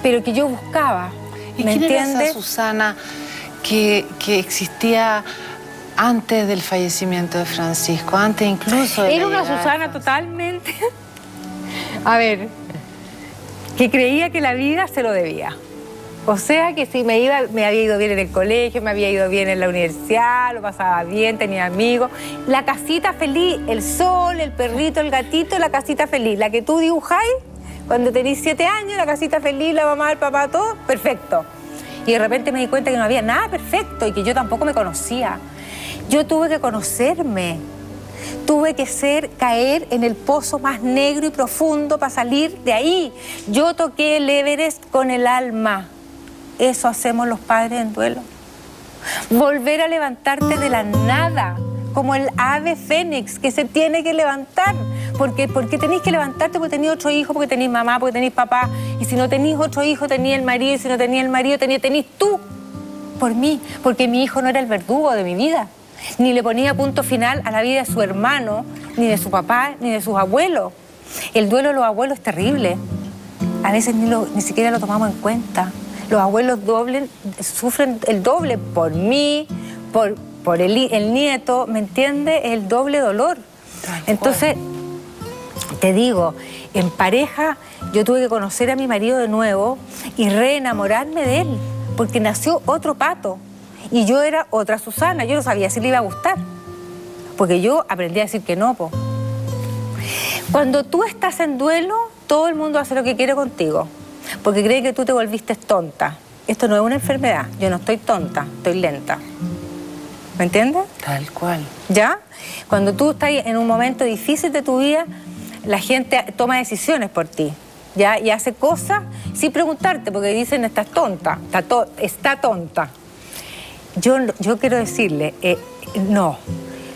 pero que yo buscaba. ¿Y quién era esa Susana que, que existía antes del fallecimiento de Francisco, antes incluso de Era una Susana totalmente... A ver, que creía que la vida se lo debía. O sea que si me iba, me había ido bien en el colegio, me había ido bien en la universidad, lo pasaba bien, tenía amigos. La casita feliz, el sol, el perrito, el gatito, la casita feliz. La que tú dibujáis cuando tenéis siete años, la casita feliz, la mamá, el papá, todo, perfecto. Y de repente me di cuenta que no había nada perfecto y que yo tampoco me conocía. Yo tuve que conocerme, tuve que ser, caer en el pozo más negro y profundo para salir de ahí. Yo toqué el Everest con el alma. Eso hacemos los padres en duelo. Volver a levantarte de la nada, como el ave fénix que se tiene que levantar. Porque, porque tenéis que levantarte porque tenéis otro hijo, porque tenéis mamá, porque tenéis papá. Y si no tenéis otro hijo, tenéis el marido. Y si no tenéis el marido, tenéis, tú por mí. Porque mi hijo no era el verdugo de mi vida ni le ponía punto final a la vida de su hermano, ni de su papá, ni de sus abuelos. El duelo de los abuelos es terrible. A veces ni, ni siquiera lo tomamos en cuenta. Los abuelos sufren el doble por mí, por, por el, el nieto, ¿me entiende? El doble dolor. Entonces, te digo, en pareja yo tuve que conocer a mi marido de nuevo y reenamorarme de él, porque nació otro pato. Y yo era otra Susana, yo no sabía si le iba a gustar, porque yo aprendí a decir que no. Po. Cuando tú estás en duelo, todo el mundo hace lo que quiere contigo, porque cree que tú te volviste tonta. Esto no es una enfermedad, yo no estoy tonta, estoy lenta. ¿Me entiendes? Tal cual. ¿Ya? Cuando tú estás en un momento difícil de tu vida, la gente toma decisiones por ti. ¿Ya? Y hace cosas sin preguntarte, porque dicen, estás tonta, está, está tonta. Yo, yo quiero decirle, eh, no,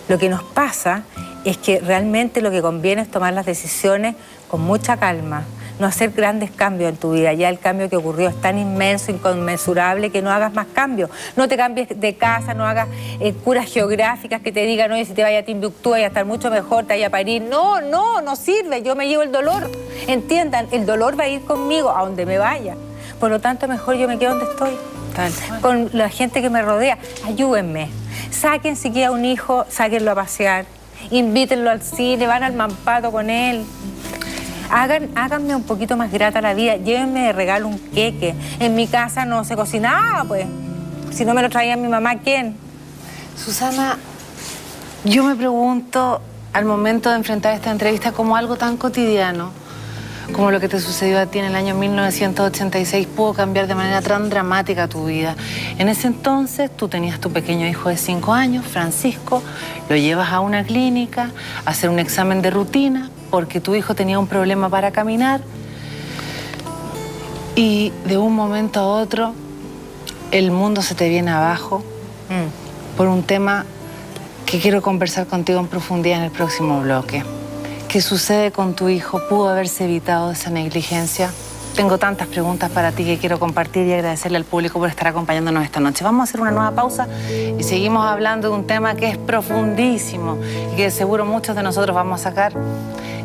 lo que nos pasa es que realmente lo que conviene es tomar las decisiones con mucha calma, no hacer grandes cambios en tu vida. Ya el cambio que ocurrió es tan inmenso, inconmensurable, que no hagas más cambios. No te cambies de casa, no hagas eh, curas geográficas que te digan, oye, si te vaya a Timbuktu vaya a estar mucho mejor, te vaya a parir. No, no, no sirve, yo me llevo el dolor. Entiendan, el dolor va a ir conmigo a donde me vaya. Por lo tanto, mejor yo me quedo donde estoy con la gente que me rodea. Ayúdenme. Saquen siquiera un hijo, sáquenlo a pasear. Invítenlo al cine, van al mampato con él. Hagan, háganme un poquito más grata la vida. Llévenme de regalo un queque. En mi casa no se cocinaba, pues. Si no me lo traía mi mamá, ¿quién? Susana, yo me pregunto al momento de enfrentar esta entrevista como algo tan cotidiano como lo que te sucedió a ti en el año 1986 pudo cambiar de manera tan dramática tu vida. En ese entonces tú tenías tu pequeño hijo de 5 años, Francisco, lo llevas a una clínica a hacer un examen de rutina porque tu hijo tenía un problema para caminar y de un momento a otro el mundo se te viene abajo mm. por un tema que quiero conversar contigo en profundidad en el próximo bloque. ¿Qué sucede con tu hijo? ¿Pudo haberse evitado esa negligencia? Tengo tantas preguntas para ti que quiero compartir y agradecerle al público por estar acompañándonos esta noche. Vamos a hacer una nueva pausa y seguimos hablando de un tema que es profundísimo y que seguro muchos de nosotros vamos a sacar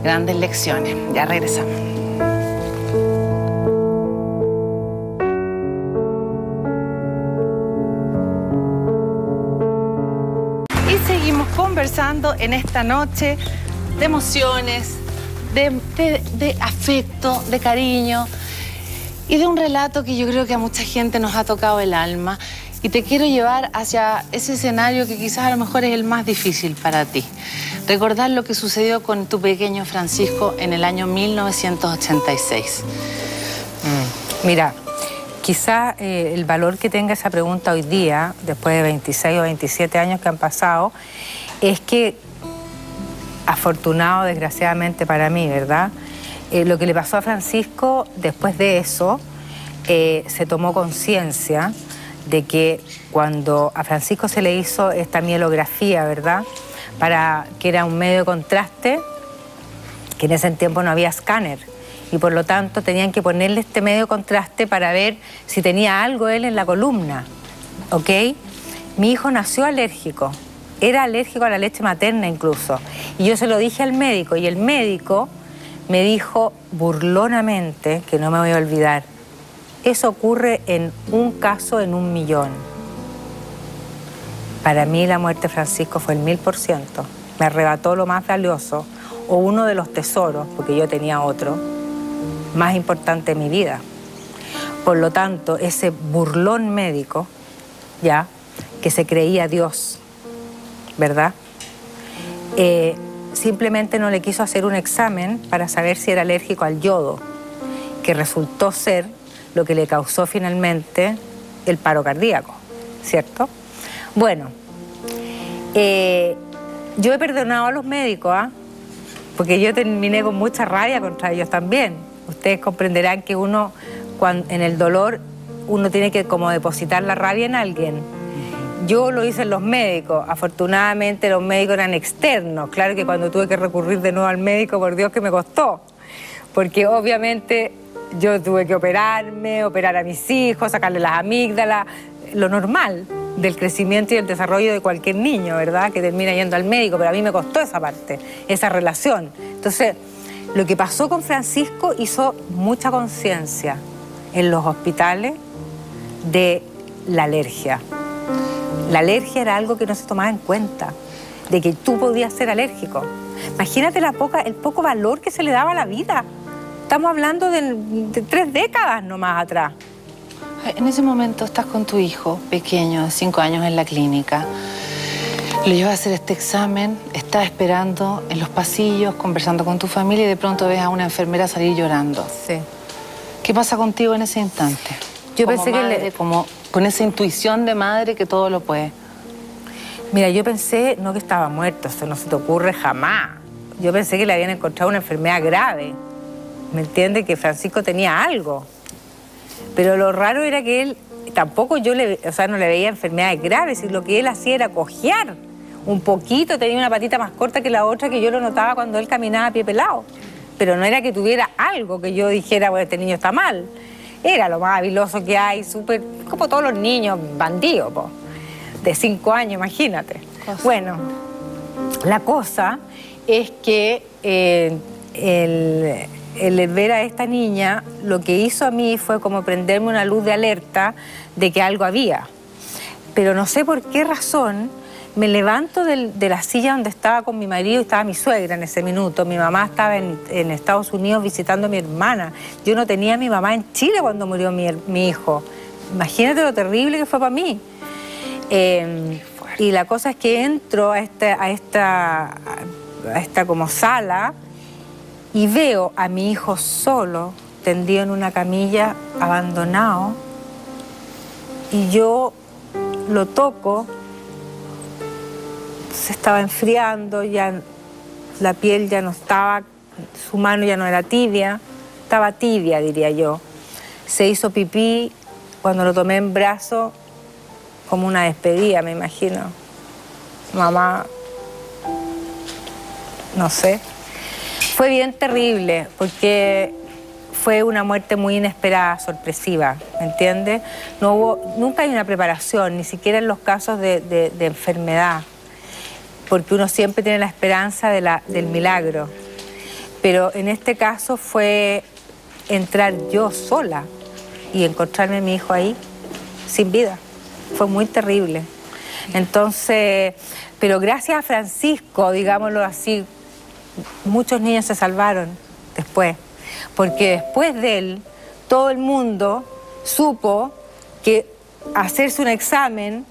grandes lecciones. Ya regresamos. Y seguimos conversando en esta noche de emociones, de, afecto, de cariño y de un relato que yo creo que a mucha gente nos ha tocado el alma. Y te quiero llevar hacia ese escenario que quizás a lo mejor es el más difícil para ti. Recordar lo que sucedió con tu pequeño Francisco en el año 1986. Mm. Mira, quizás eh, el valor que tenga esa pregunta hoy día, después de 26 o 27 años que han pasado, es que afortunado, desgraciadamente para mí, ¿verdad? Eh, lo que le pasó a Francisco después de eso, eh, se tomó conciencia de que cuando a Francisco se le hizo esta mielografía, ¿verdad? Para que era un medio de contraste, que en ese tiempo no había escáner y por lo tanto tenían que ponerle este medio de contraste para ver si tenía algo él en la columna, ¿ok? Mi hijo nació alérgico, era alérgico a la leche materna incluso. Y yo se lo dije al médico y el médico me dijo burlonamente, que no me voy a olvidar, Eso ocurre en un caso en un millón. Para mí la muerte de Francisco fue el mil por ciento. Me arrebató lo más valioso o uno de los tesoros, porque yo tenía otro, más importante en mi vida. Por lo tanto, ese burlón médico, ya, que se creía Dios, ¿verdad? Eh, simplemente no le quiso hacer un examen para saber si era alérgico al yodo, que resultó ser lo que le causó finalmente el paro cardíaco, ¿cierto? Bueno, eh, yo he perdonado a los médicos, ¿ah? porque yo terminé con mucha rabia contra ellos también. Ustedes comprenderán que uno, cuando, en el dolor, uno tiene que como depositar la rabia en alguien. Yo lo hice en los médicos. Afortunadamente los médicos eran externos. Claro que cuando tuve que recurrir de nuevo al médico, por Dios que me costó. Porque obviamente yo tuve que operarme, operar a mis hijos, sacarle las amígdalas, lo normal del crecimiento y el desarrollo de cualquier niño, ¿verdad? Que termina yendo al médico, pero a mí me costó esa parte, esa relación. Entonces, lo que pasó con Francisco hizo mucha conciencia en los hospitales de la alergia. La alergia era algo que no se tomaba en cuenta, de que tú podías ser alérgico. Imagínate la poca, el poco valor que se le daba a la vida. Estamos hablando de, de tres décadas nomás atrás. En ese momento estás con tu hijo pequeño, de cinco años, en la clínica. Lo llevas a hacer este examen, estás esperando en los pasillos, conversando con tu familia y de pronto ves a una enfermera salir llorando. Sí. ¿Qué pasa contigo en ese instante? Yo Como pensé que le- Como con esa intuición de madre que todo lo puede. Mira, yo pensé, no que estaba muerto, eso no se te ocurre jamás. Yo pensé que le habían encontrado una enfermedad grave. ¿Me entiendes? Que Francisco tenía algo. Pero lo raro era que él, tampoco yo le, o sea, no le veía enfermedades graves, y lo que él hacía era cojear un poquito, tenía una patita más corta que la otra que yo lo notaba cuando él caminaba a pie pelado. Pero no era que tuviera algo que yo dijera, bueno, este niño está mal. Era lo más habiloso que hay, súper, como todos los niños, bandidos, po. de cinco años, imagínate. Cosa. Bueno, la cosa es que eh, el, el ver a esta niña lo que hizo a mí fue como prenderme una luz de alerta de que algo había. Pero no sé por qué razón me levanto de la silla donde estaba con mi marido y estaba mi suegra en ese minuto. Mi mamá estaba en, Estados Unidos visitando a mi hermana. Yo no tenía a mi mamá en Chile cuando murió mi, hijo. Imagínate lo terrible que fue para mí. Eh, y la cosa es que entro a esta, a esta como sala y veo a mi hijo solo, tendido en una camilla, abandonado, y yo lo toco, se estaba enfriando, ya la piel ya no estaba, su mano ya no era tibia, estaba tibia, diría yo. Se hizo pipí, cuando lo tomé en brazo, como una despedida, me imagino. Mamá, no sé. Fue bien terrible porque fue una muerte muy inesperada, sorpresiva, ¿me entiendes? No nunca hay una preparación, ni siquiera en los casos de- de enfermedad, porque uno siempre tiene la esperanza del milagro. Pero en este caso fue entrar yo sola y encontrarme a mi hijo ahí, sin vida. Fue muy terrible. Entonces, pero gracias a Francisco, digámoslo así, muchos niños se salvaron después, porque después de él todo el mundo supo que hacerse un examen,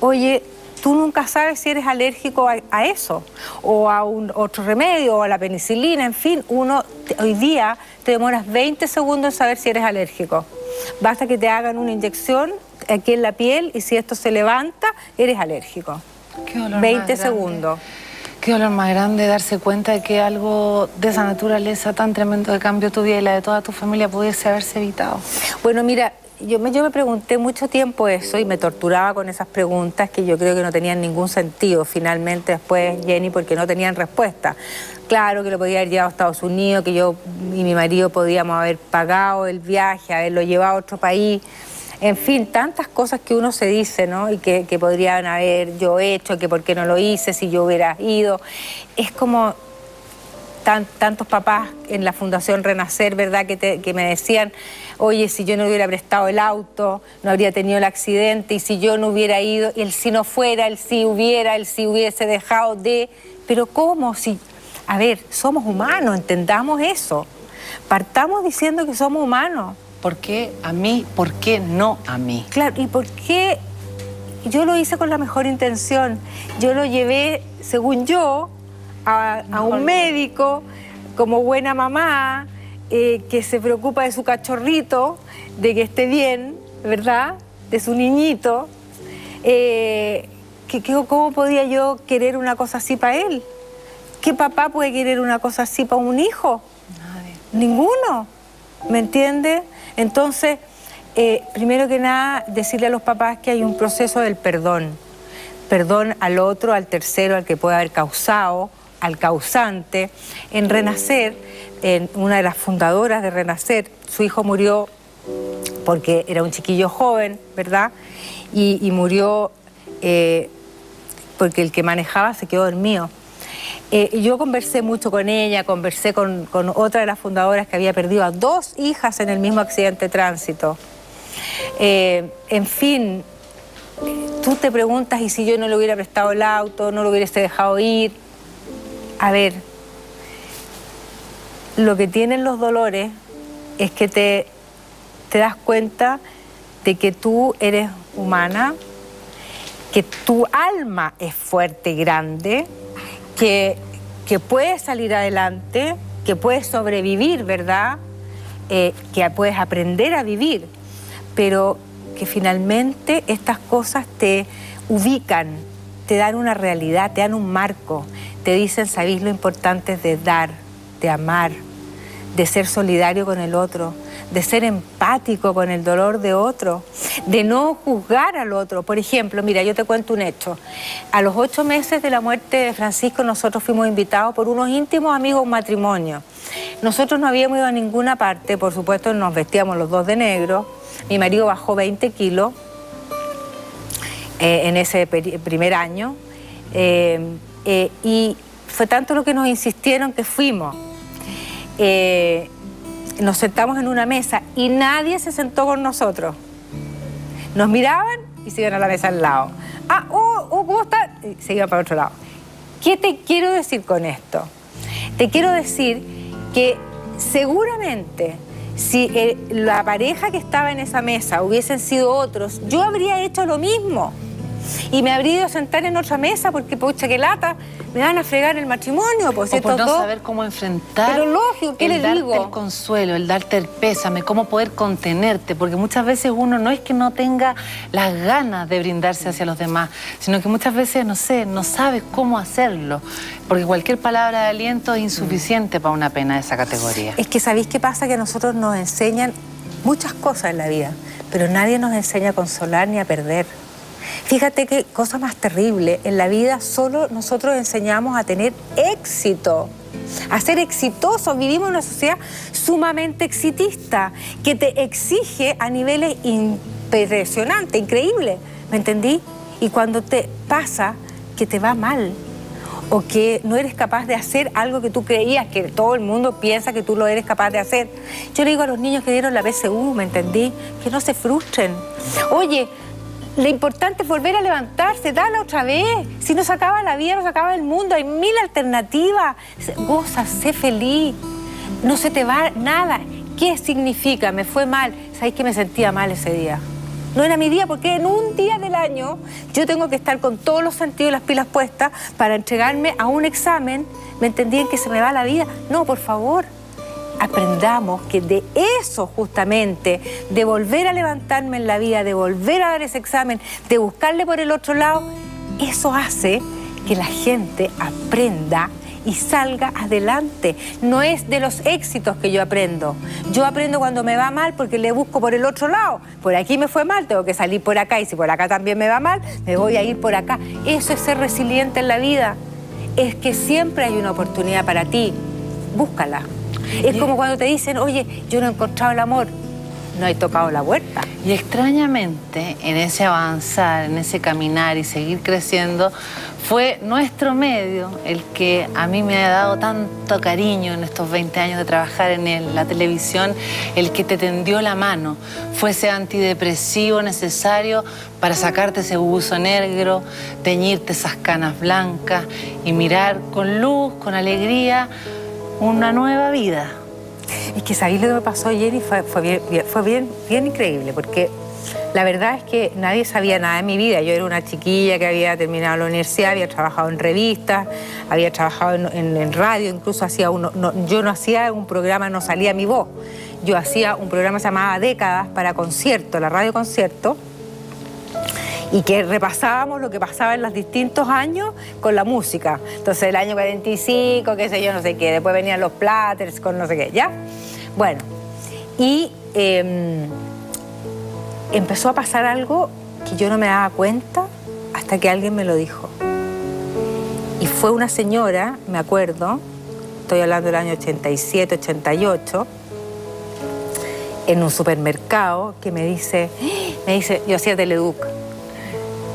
oye, tú nunca sabes si eres alérgico a, a eso, o a un otro remedio, o a la penicilina, en fin, uno hoy día te demoras 20 segundos en saber si eres alérgico. Basta que te hagan una inyección aquí en la piel y si esto se levanta, eres alérgico. Qué dolor más 20 grande. segundos. Qué dolor más grande darse cuenta de que algo de esa naturaleza tan tremendo que cambió tu vida y la de toda tu familia pudiese haberse evitado. Bueno, mira, yo me, yo me pregunté mucho tiempo eso y me torturaba con esas preguntas que yo creo que no tenían ningún sentido finalmente después, Jenny, porque no tenían respuesta. Claro que lo podía haber llevado a Estados Unidos, que yo y mi marido podíamos haber pagado el viaje, haberlo llevado a otro país. En fin, tantas cosas que uno se dice, ¿no? Y que, que podrían haber yo hecho, que por qué no lo hice, si yo hubiera ido. Es como, tantos papás en la Fundación Renacer, ¿verdad? Que, que, me decían, oye, si yo no hubiera prestado el auto, no habría tenido el accidente, y si yo no hubiera ido, y el si no fuera, el si hubiera, el si hubiese dejado de... Pero ¿cómo? Si, a ver, somos humanos, entendamos eso. Partamos diciendo que somos humanos. ¿Por qué a mí? ¿Por qué no a mí? Claro, ¿y por qué? Yo lo hice con la mejor intención. Yo lo llevé, según yo, a, un médico como buena mamá eh, que se preocupa de su cachorrito, de que esté bien, ¿verdad? De su niñito. Eh, que, ¿Cómo podía yo querer una cosa así para él? ¿Qué papá puede querer una cosa así para un hijo? Nadie. Ninguno. ¿Me entiende? Entonces, eh, primero que nada, decirle a los papás que hay un proceso del perdón. Perdón al otro, al tercero, al que puede haber causado, al causante. En Renacer, en una de las fundadoras de Renacer, su hijo murió porque era un chiquillo joven, ¿verdad? Y, murió eh, porque el que manejaba se quedó dormido. Eh, yo conversé mucho con ella, conversé con, otra de las fundadoras que había perdido a dos hijas en el mismo accidente de tránsito. Eh, en fin, tú te preguntas, ¿y si yo no le hubiera prestado el auto, no lo hubiese dejado ir? A ver, lo que tienen los dolores es que te, das cuenta de que tú eres humana, que tu alma es fuerte y grande, que, que puedes salir adelante, que puedes sobrevivir, ¿verdad? Eh, que puedes aprender a vivir, pero que finalmente estas cosas te ubican, te dan una realidad, te dan un marco, te dicen, ¿sabéis lo importante de dar, de amar, de ser solidario con el otro, de ser empático con el dolor de otro, de no juzgar al otro? Por ejemplo, mira, yo te cuento un hecho. A los ocho meses de la muerte de Francisco, nosotros fuimos invitados por unos íntimos amigos a matrimonio. Nosotros no habíamos ido a ninguna parte, por supuesto nos vestíamos los dos de negro. Mi marido bajó 20 kilos eh, en ese primer año. Eh, eh, y fue tanto lo que nos insistieron que fuimos. Nos sentamos en una mesa y nadie se sentó con nosotros. Nos miraban y se iban a la mesa al lado. Ah, oh, oh ¿cómo está? Y se iban para otro lado. ¿Qué te quiero decir con esto? Te quiero decir que seguramente si la pareja que estaba en esa mesa hubiesen sido otros, yo habría hecho lo mismo y me habría ido a sentar en otra mesa porque, pucha, que lata, me van a fregar el matrimonio. Pues, o por no saber cómo enfrentar. Pero lógico, ¿qué el le digo? el consuelo, el darte el pésame, cómo poder contenerte, porque muchas veces uno no es que no tenga las ganas de brindarse hacia los demás, sino que muchas veces, no sé, no sabes cómo hacerlo, porque cualquier palabra de aliento es insuficiente para una pena de esa categoría. Es que ¿sabéis qué pasa? Que a nosotros nos enseñan muchas cosas en la vida, pero nadie nos enseña a consolar ni a perder. Fíjate qué cosa más terrible. En la vida solo nosotros enseñamos a tener éxito, a ser exitosos. Vivimos en una sociedad sumamente exitista que te exige a niveles impresionantes, increíbles. ¿Me entendí? Y cuando te pasa que te va mal, o que no eres capaz de hacer algo que tú creías que todo el mundo piensa que tú lo eres capaz de hacer. Yo le digo a los niños que dieron la PSU, ¿me entendí? Que no se frustren. Oye, lo importante es volver a levantarse, dale otra vez. Si no se acaba la vida, no se acaba el mundo. Hay mil alternativas. Goza, sé feliz. No se te va nada. ¿Qué significa? Me fue mal. ¿Sabéis que me sentía mal ese día? No era mi día porque en un día del año yo tengo que estar con todos los sentidos y las pilas puestas para entregarme a un examen. ¿Me entendí que se me va la vida? No, por favor aprendamos que de eso justamente, de volver a levantarme en la vida, de volver a dar ese examen, de buscarle por el otro lado, eso hace que la gente aprenda y salga adelante. No es de los éxitos que yo aprendo. Yo aprendo cuando me va mal porque le busco por el otro lado. Por aquí me fue mal, tengo que salir por acá y si por acá también me va mal, me voy a ir por acá. Eso es ser resiliente en la vida. Es que siempre hay una oportunidad para ti. Búscala. Es como cuando te dicen, oye, yo no he encontrado el amor. no he tocado la puerta. Y extrañamente, en ese avanzar, en ese caminar y seguir creciendo, fue nuestro medio el que a mí me ha dado tanto cariño en estos 20 años de trabajar en la televisión, el que te tendió la mano. Fue ese antidepresivo necesario para sacarte ese buzo negro, teñirte esas canas blancas y mirar con luz, con alegría, una nueva vida. Es que sabéis lo que me pasó, Jenny, fue, fue, bien, fue bien, bien increíble, porque la verdad es que nadie sabía nada de mi vida. Yo era una chiquilla que había terminado la universidad, había trabajado en revistas, había trabajado en, radio, incluso hacía uno, yo no hacía un programa, no salía mi voz. Yo hacía un programa que se llamaba Décadas para concierto, la radio concierto, y que repasábamos lo que pasaba en los distintos años con la música. Entonces el año 45, qué sé yo, no sé qué, después venían los platters con no sé qué, ¿ya? Bueno, y... Em, empezó a pasar algo que yo no me daba cuenta hasta que alguien me lo dijo. Y fue una señora, me acuerdo, estoy hablando del año 87, 88, en un supermercado que me dice, me dice, yo hacía Teleduc,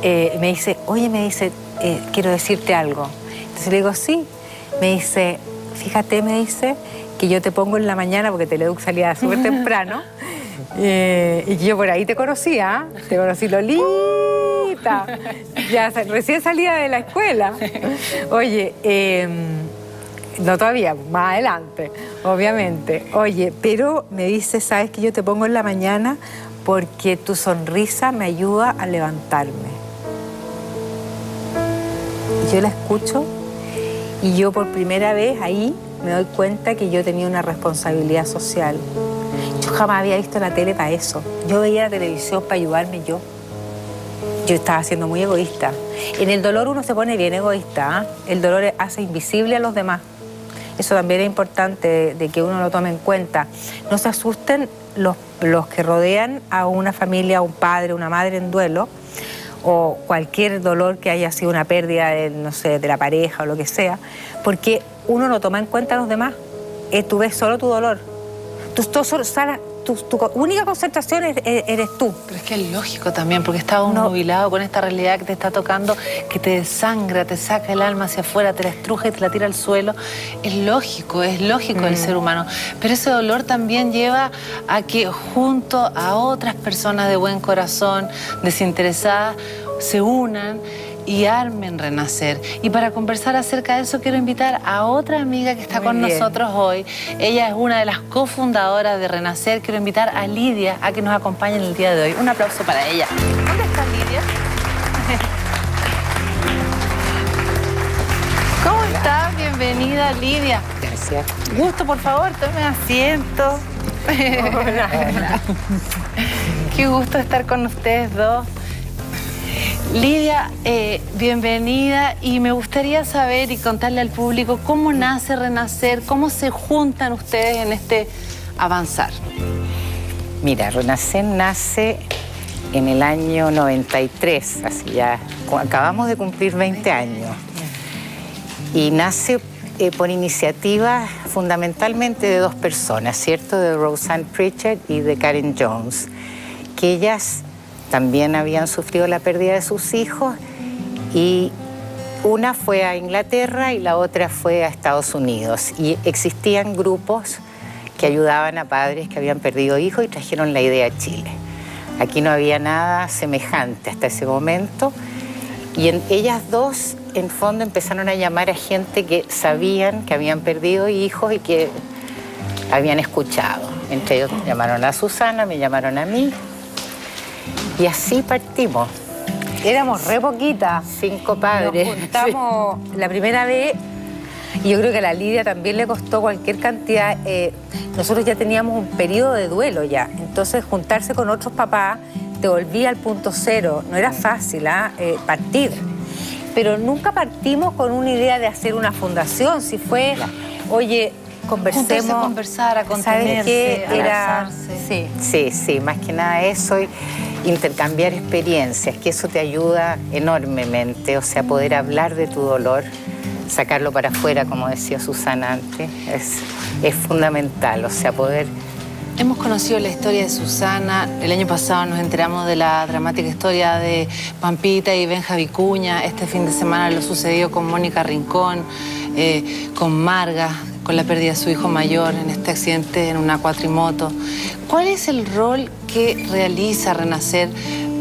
eh, me dice, oye, me dice, eh, quiero decirte algo. Entonces le digo, sí. Me dice, fíjate, me dice, que yo te pongo en la mañana, porque Teleduc salía súper temprano, eh, y yo por ahí te conocía, te conocí Lolita, ya recién salía de la escuela. Oye, em, no todavía, más adelante, obviamente. Oye, pero me dice, sabes que yo te pongo en la mañana porque tu sonrisa me ayuda a levantarme. Yo la escucho y yo por primera vez ahí me doy cuenta que yo tenía una responsabilidad social. Yo jamás había visto la tele para eso. Yo veía la televisión para ayudarme yo. Yo estaba siendo muy egoísta. En el dolor uno se pone bien egoísta. ¿ah? El dolor hace invisible a los demás. Eso también es importante de que uno lo tome en cuenta. No se asusten los, los que rodean a una familia, a un padre, una madre en duelo, o cualquier dolor que haya sido una pérdida de, no sé, de la pareja o lo que sea, porque uno no toma en cuenta a los demás. Eh, tú ves solo tu dolor. Tú, tú, tu, única concentración eres tú. Pero es que es lógico también, porque estás un nubilado con esta realidad que te está tocando, que te desangra, te saca el alma hacia afuera, te la estruja y te la tira al suelo. Es lógico, es lógico el mm. ser humano. Pero ese dolor también lleva a que junto a otras personas de buen corazón, desinteresadas, se unan y armen renacer. Y para conversar acerca de eso quiero invitar a otra amiga que está con nosotros hoy. Ella es una de las cofundadoras de Renacer. Quiero invitar a Lidia a que nos acompañe en el día de hoy. Un aplauso para ella. ¿Dónde está Lidia? ¿Cómo estás? Bienvenida, Lidia. Gracias. Gusto, por favor, tome asiento. Hola. Qué gusto estar con ustedes dos. Lidia, eh, bienvenida y me gustaría saber y contarle al público cómo nace Renacer, cómo se juntan ustedes en este avanzar. Mira, Renacer nace en el año 93, así ya acabamos de cumplir 20 años. Y nace eh, por iniciativa fundamentalmente de dos personas, ¿cierto? De Roseanne Pritchard y de Karen Jones, que ellas también habían sufrido la pérdida de sus hijos y una fue a Inglaterra y la otra fue a Estados Unidos. Y existían grupos que ayudaban a padres que habían perdido hijos y trajeron la idea a Chile. Aquí no había nada semejante hasta ese momento. Y en, ellas dos, en fondo, empezaron a llamar a gente que sabían que habían perdido hijos y que habían escuchado. Entre ellos llamaron a Susana, me llamaron a mí y así partimos. Éramos re poquitas. Cinco padres. Nos juntamos la primera vez y yo creo que a la Lidia también le costó cualquier cantidad. Eh, nosotros ya teníamos un periodo de duelo ya. Entonces juntarse con otros papás te volvía al punto cero. No era fácil ¿ah? eh, partir. Pero nunca partimos con una idea de hacer una fundación. Si fue, oye, conversemos. a conversar, a contenerse, ¿sabes Era... Sí. sí, sí, más que nada eso intercambiar experiencias, que eso te ayuda enormemente, o sea, poder hablar de tu dolor, sacarlo para afuera, como decía Susana antes, es, es fundamental, o sea, poder Hemos conocido la historia de Susana. El año pasado nos enteramos de la dramática historia de Pampita y Benja Vicuña. Este fin de semana lo sucedió con Mónica Rincón, eh, con Marga, con la pérdida de su hijo mayor en este accidente en una cuatrimoto. ¿Cuál es el rol que realiza Renacer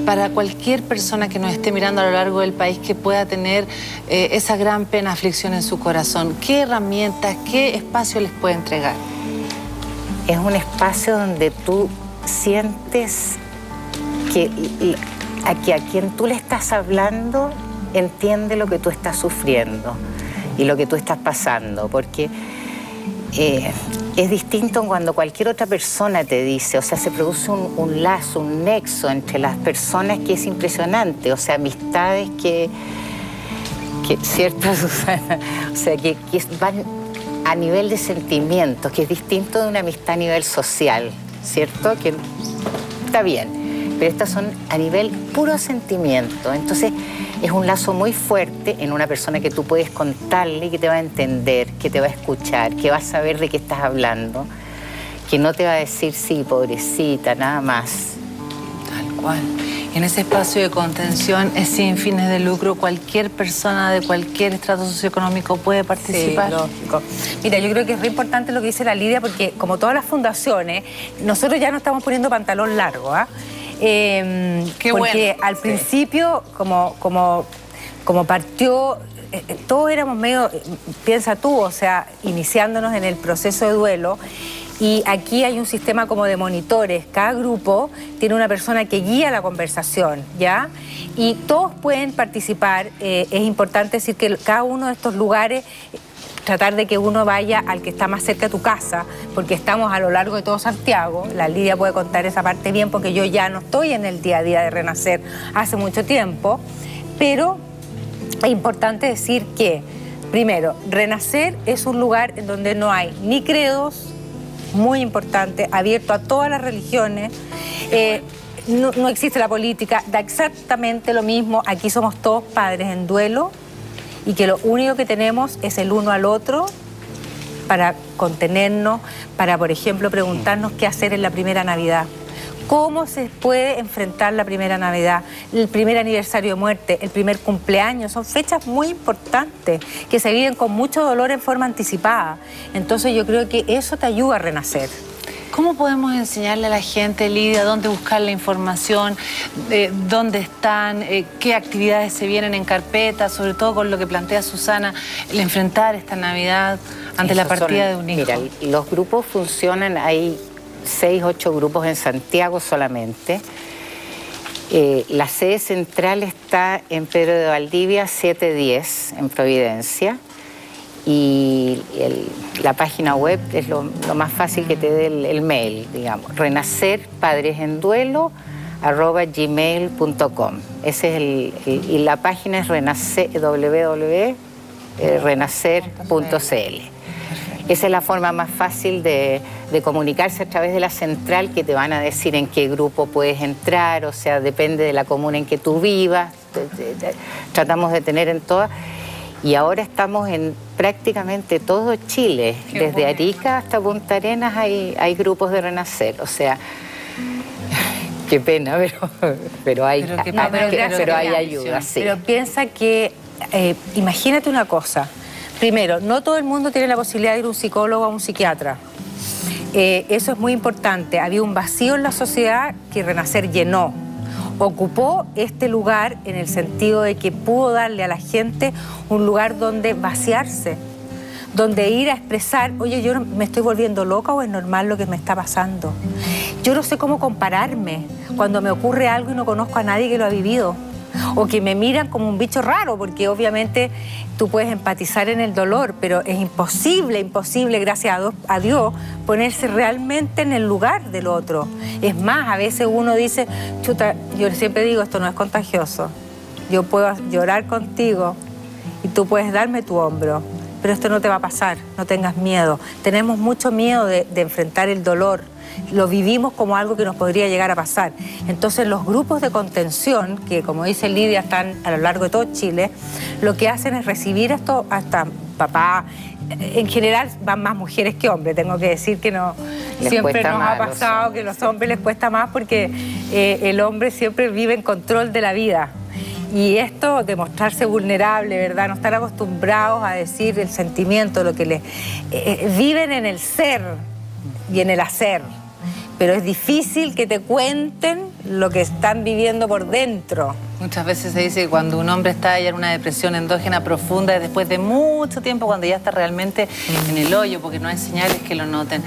para cualquier persona que nos esté mirando a lo largo del país que pueda tener eh, esa gran pena, aflicción en su corazón? ¿Qué herramientas, qué espacio les puede entregar? es un espacio donde tú sientes que a, quien tú le estás hablando entiende lo que tú estás sufriendo y lo que tú estás pasando, porque eh, es distinto cuando cualquier otra persona te dice, o sea, se produce un, lazo, un nexo entre las personas que es impresionante, o sea, amistades que, ¿cierto, Susana? O sea, que, que van a nivel de sentimientos, que es distinto de una amistad a nivel social, ¿cierto? Que está bien, pero estas son a nivel puro sentimiento. Entonces es un lazo muy fuerte en una persona que tú puedes contarle y que te va a entender, que te va a escuchar, que va a saber de qué estás hablando, que no te va a decir sí, pobrecita, nada más. Tal cual en ese espacio de contención es sin fines de lucro, cualquier persona de cualquier estrato socioeconómico puede participar. Sí, lógico. Mira, yo creo que es muy importante lo que dice la Lidia, porque como todas las fundaciones, nosotros ya no estamos poniendo pantalón largo, ¿ah? Em, Qué porque al principio, como, como, como partió eh, eh, todos éramos medio, eh, piensa tú, o sea, iniciándonos en el proceso de duelo. Y aquí hay un sistema como de monitores. Cada grupo tiene una persona que guía la conversación, ¿ya? Y todos pueden participar. es importante decir que cada uno de estos lugares tratar de que uno vaya al que está más cerca de tu casa, porque estamos a lo largo de todo Santiago. La Lidia puede contar esa parte bien, porque yo ya no estoy en el día a día de Renacer hace mucho tiempo, pero es importante decir que, primero, Renacer es un lugar en donde no hay ni credos, muy importante, abierto a todas las religiones. Eh, no, existe la política, da exactamente lo mismo. Aquí somos todos padres en duelo y que lo único que tenemos es el uno al otro para contenernos, para, por ejemplo, preguntarnos qué hacer en la primera Navidad cómo se puede enfrentar la primera Navidad, el primer aniversario de muerte, el primer cumpleaños. Son fechas muy importantes que se viven con mucho dolor en forma anticipada. Entonces yo creo que eso te ayuda a renacer. ¿Cómo podemos enseñarle a la gente, Lidia, dónde buscar la información, dónde están, eh, qué actividades se vienen en carpeta, sobre todo con lo que plantea Susana, el enfrentar esta Navidad ante la partida de un hijo? Mira, los grupos funcionan, ahí seis, ocho grupos en Santiago solamente. Eh, la sede central está en Pedro de Valdivia 710, en Providencia. Y la página web es lo, más fácil que te dé el, mail, digamos. Renacer Padres en Duelo arroba gmail.com. Ese es el, y la página es renacer, www.renacer.cl. Esa es la forma más fácil de, comunicarse a través de la central que te van a decir en qué grupo puedes entrar, o sea, depende de la comuna en que tú vivas, tratamos de tener en todas. Y ahora estamos en prácticamente todo Chile, desde Arica hasta Punta Arenas hay, hay grupos de Renacer, o sea, qué pena, pero, pero hay, pero, hay, ayuda. Pero piensa que, eh, imagínate una cosa, Primero, no todo el mundo tiene la posibilidad de ir a un psicólogo o a un psiquiatra. Eh, eso es muy importante. Había un vacío en la sociedad que Renacer llenó. Ocupó este lugar en el sentido de que pudo darle a la gente un lugar donde vaciarse, donde ir a expresar, oye, yo me estoy volviendo loca o es normal lo que me está pasando. Yo no sé cómo compararme cuando me ocurre algo y no conozco a nadie que lo ha vivido o que me miran como un bicho raro, porque obviamente tú puedes empatizar en el dolor, pero es imposible, imposible, gracias a Dios, ponerse realmente en el lugar del otro. Es más, a veces uno dice, chuta, yo siempre digo, esto no es contagioso. Yo puedo llorar contigo y tú puedes darme tu hombro, pero esto no te va a pasar, no tengas miedo. Tenemos mucho miedo de, de enfrentar el dolor lo vivimos como algo que nos podría llegar a pasar. Entonces los grupos de contención, que como dice Lidia están a lo largo de todo Chile, lo que hacen es recibir esto hasta papás. En general van más mujeres que hombres, tengo que decir que no. Les siempre nos ha a los pasado que los hombres les cuesta más porque eh, el hombre siempre vive en control de la vida. Y esto de mostrarse vulnerable, ¿verdad? No estar acostumbrados a decir el sentimiento, lo que les... eh, viven en el ser y en el hacer. Pero es difícil que te cuenten lo que están viviendo por dentro. Muchas veces se dice que cuando un hombre está ya en una depresión endógena profunda es después de mucho tiempo cuando ya está realmente en el hoyo porque no hay señales que lo noten.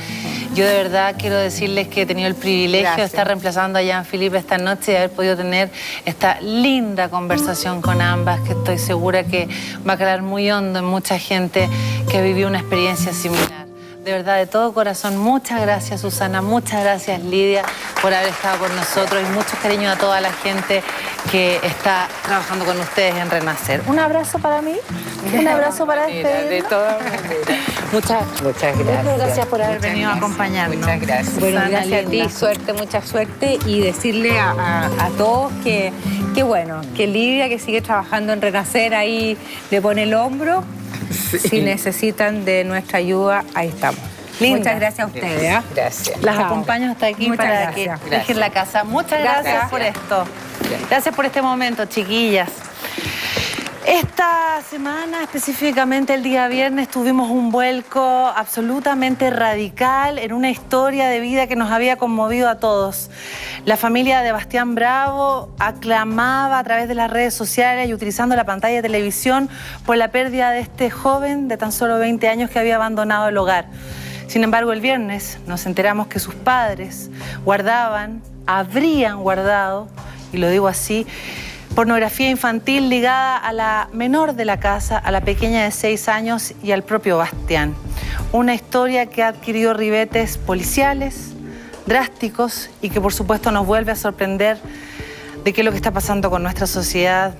Yo de verdad quiero decirles que he tenido el privilegio de estar reemplazando a Jean-Philippe esta noche y haber podido tener esta linda conversación con ambas que estoy segura que va a calar muy hondo en mucha gente que vivió una experiencia similar. De verdad, de todo corazón, muchas gracias Susana, muchas gracias Lidia por haber estado con nosotros y mucho cariño a toda la gente que está trabajando con ustedes en Renacer. Un abrazo para mí, un abrazo para Mira, de despedirnos. todas maneras. Muchas, Muchas gracias. gracias por haber Muchas venido a gracias. acompañarnos. Muchas gracias. Bueno, Susana, gracias a ti, suerte, mucha suerte y decirle a, a- a todos que, que bueno, que Lidia que sigue trabajando en Renacer ahí le pone el hombro. Si necesitan de nuestra ayuda, ahí estamos. Linda. Muchas gracias a ustedes. ¿ah? Gracias. Las acompaño hasta aquí Muchas para gracias. que dejen la casa. Muchas gracias, Gracias. por esto. Gracias por este momento, chiquillas. Esta semana, específicamente el día viernes, tuvimos un vuelco absolutamente radical en una historia de vida que nos había conmovido a todos. La familia de Bastián Bravo aclamaba a través de las redes sociales y utilizando la pantalla de televisión por la pérdida de este joven de tan solo 20 años que había abandonado el hogar. Sin embargo, el viernes nos enteramos que sus padres guardaban, habrían guardado, y lo digo así, pornografía infantil ligada a la menor de la casa, a la pequeña de seis años y al propio Bastián. Una historia que ha adquirido ribetes policiales, drásticos y que por supuesto nos vuelve a sorprender de qué es lo que está pasando con nuestra sociedad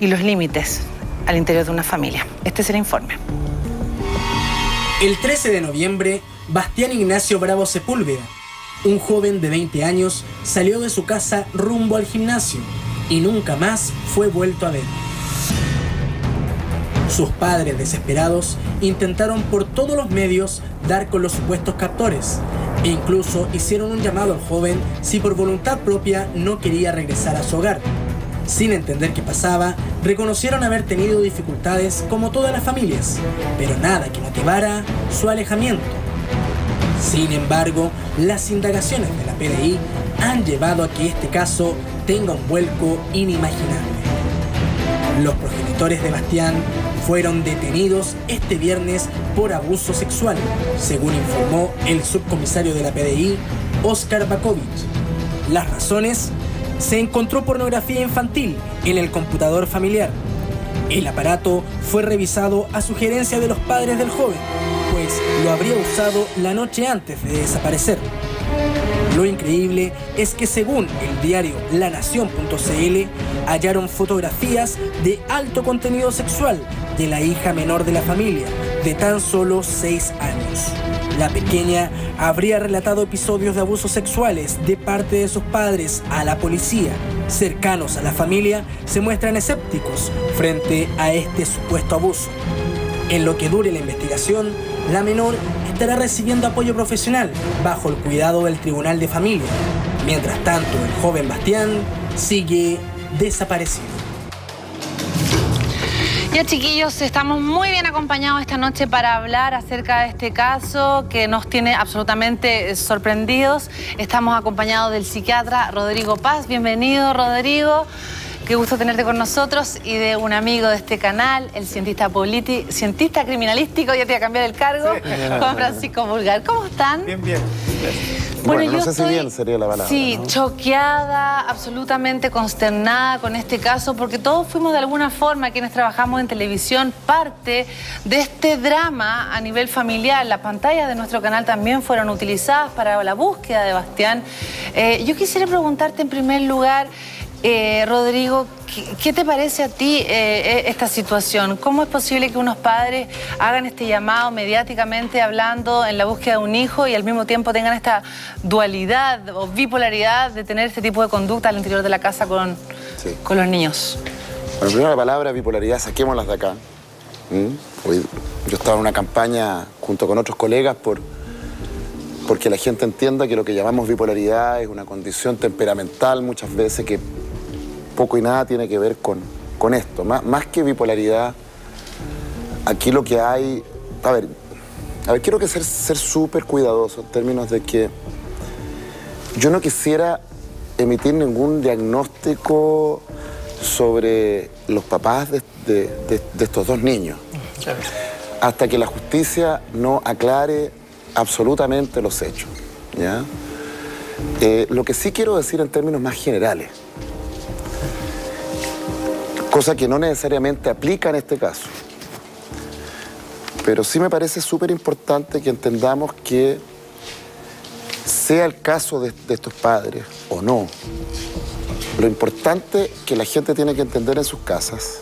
y los límites al interior de una familia. Este es el informe. El 13 de noviembre, Bastián Ignacio Bravo Sepúlveda, un joven de 20 años, salió de su casa rumbo al gimnasio y nunca más fue vuelto a ver. Sus padres, desesperados, intentaron por todos los medios dar con los supuestos captores e incluso hicieron un llamado al joven si por voluntad propia no quería regresar a su hogar. Sin entender qué pasaba, reconocieron haber tenido dificultades como todas las familias, pero nada que motivara su alejamiento. Sin embargo, las indagaciones de la PDI han llevado a que este caso tenga un vuelco inimaginable. Los progenitores de Bastián fueron detenidos este viernes por abuso sexual, según informó el subcomisario de la PDI, Oscar Bakovic. Las razones, se encontró pornografía infantil en el computador familiar. El aparato fue revisado a sugerencia de los padres del joven, pues lo habría usado la noche antes de desaparecer. Lo increíble es que según el diario lanación.cl hallaron fotografías de alto contenido sexual de la hija menor de la familia, de tan solo 6 años. La pequeña habría relatado episodios de abusos sexuales de parte de sus padres a la policía. Cercanos a la familia se muestran escépticos frente a este supuesto abuso. En lo que dure la investigación, la menor estará recibiendo apoyo profesional bajo el cuidado del Tribunal de Familia. Mientras tanto, el joven Bastián sigue desaparecido. Ya chiquillos, estamos muy bien acompañados esta noche para hablar acerca de este caso que nos tiene absolutamente eh, sorprendidos. Estamos acompañados del psiquiatra Rodrigo Paz. Bienvenido, Rodrigo. Qué gusto tenerte con nosotros y de un amigo de este canal, el cientista politi cientista criminalístico, ya te voy a cambiar el cargo, Juan Francisco Vulgar. ¿Cómo están? Bien, bien. Bueno, no yo sé si estoy, bien sería la palabra. Sí, ¿no? choqueada, absolutamente consternada con este caso, porque todos fuimos de alguna forma, quienes trabajamos en televisión, parte de este drama a nivel familiar. Las pantallas de nuestro canal también fueron utilizadas para la búsqueda de Bastián. Eh, yo quisiera preguntarte en primer lugar, eh, Rodrigo, ¿qué, te parece a ti eh, eh, esta situación? ¿Cómo es posible que unos padres hagan este llamado mediáticamente hablando en la búsqueda de un hijo y al mismo tiempo tengan esta dualidad o bipolaridad de tener este tipo de conducta al interior de la casa con, Sí. con los niños? Bueno, primero la palabra bipolaridad, saquémoslas de acá. ¿Mm? Hoy- Yo estaba en una campaña junto con otros colegas por porque la gente entienda que lo que llamamos bipolaridad es una condición temperamental muchas veces que poco y nada tiene que ver con, con esto. Más, más que bipolaridad, aquí lo que hay... A ver, a ver quiero que ser súper cuidadoso en términos de que yo no quisiera emitir ningún diagnóstico sobre los papás de, de estos dos niños. Hasta que la justicia no aclare absolutamente los hechos. ¿ya? Eh, lo que sí quiero decir en términos más generales, cosa que no necesariamente aplica en este caso, pero sí me parece súper importante que entendamos que sea el caso de, estos padres o no, lo importante que la gente tiene que entender en sus casas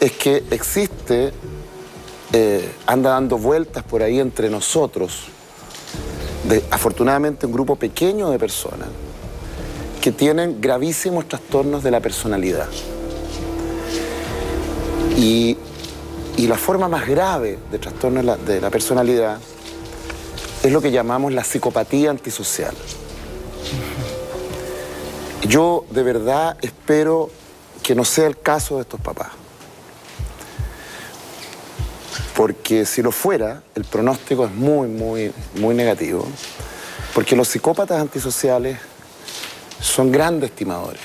es que existe eh, anda dando vueltas por ahí entre nosotros, afortunadamente un grupo pequeño de personas que tienen gravísimos trastornos de la personalidad. Y, la forma más grave de trastorno de la, de la personalidad es lo que llamamos la psicopatía antisocial. Yo de verdad espero que no sea el caso de estos papás porque si lo fuera, el pronóstico es muy, muy, muy negativo, porque los psicópatas antisociales son grandes estimadores.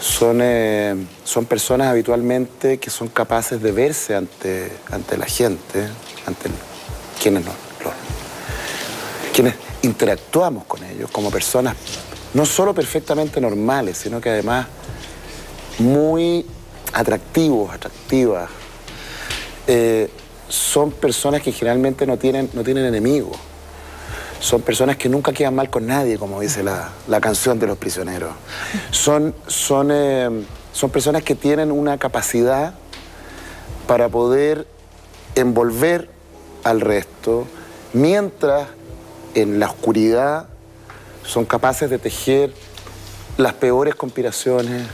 Son, eh, son personas habitualmente que son capaces de verse ante, ante la gente, ante quienes, quienes interactuamos con ellos como personas no solo perfectamente normales, sino que además muy atractivos, atractivas, eh, son personas que generalmente no tienen, no tienen enemigos. Son personas que nunca quedan mal con nadie, como dice la, canción de los prisioneros. Son, son, eh, son personas que tienen una capacidad para poder envolver al resto, mientras en la oscuridad son capaces de tejer las peores conspiraciones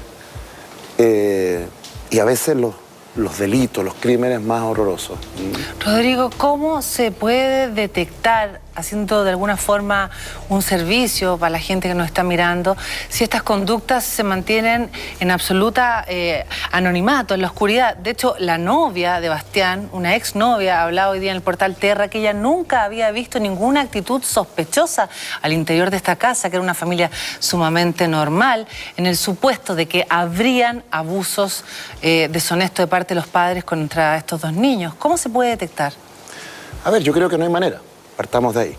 eh, y a veces los, los delitos, los crímenes más horrorosos. Rodrigo, ¿cómo se puede detectar haciendo de alguna forma un servicio para la gente que nos está mirando, si estas conductas se mantienen en absoluta eh, anonimato, en la oscuridad. De hecho, la novia de Bastián, una exnovia, ha hablado hoy día en el portal Terra que ella nunca había visto ninguna actitud sospechosa al interior de esta casa, que era una familia sumamente normal, en el supuesto de que habrían abusos eh, deshonestos de parte de los padres contra estos dos niños. ¿Cómo se puede detectar? A ver, yo creo que no hay manera. Partamos de ahí.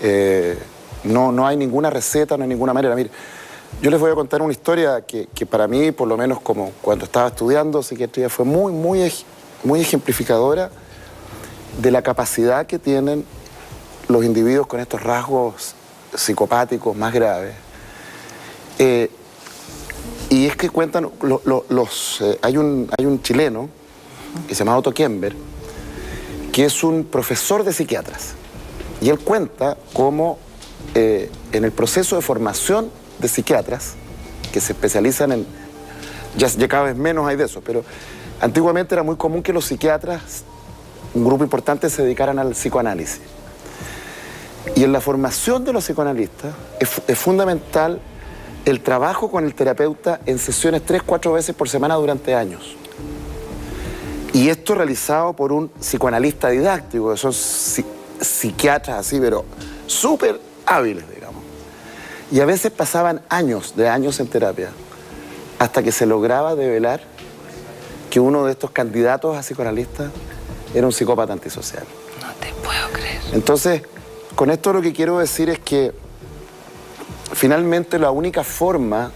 Eh, no, no hay ninguna receta, no hay ninguna manera. Mire, yo les voy a contar una historia que, para mí, por lo menos como cuando estaba estudiando psiquiatría, fue muy, muy, muy ejemplificadora de la capacidad que tienen los individuos con estos rasgos psicopáticos más graves. Eh, y es que cuentan, los, eh, hay, un, hay un chileno que se llama Otto Kember, que es un profesor de psiquiatras. Y él cuenta cómo eh, en el proceso de formación de psiquiatras, que se especializan en, ya, cada vez menos hay de eso, pero antiguamente era muy común que los psiquiatras, un grupo importante, se dedicaran al psicoanálisis. Y en la formación de los psicoanalistas es, fundamental el trabajo con el terapeuta en sesiones tres, cuatro veces por semana durante años. Y esto realizado por un psicoanalista didáctico, que son psiquiatras así, pero súper hábiles, digamos. Y a veces pasaban años de años en terapia hasta que se lograba develar que uno de estos candidatos a psicoanalista era un psicópata antisocial. No te puedo creer. Entonces, con esto lo que quiero decir es que finalmente la única forma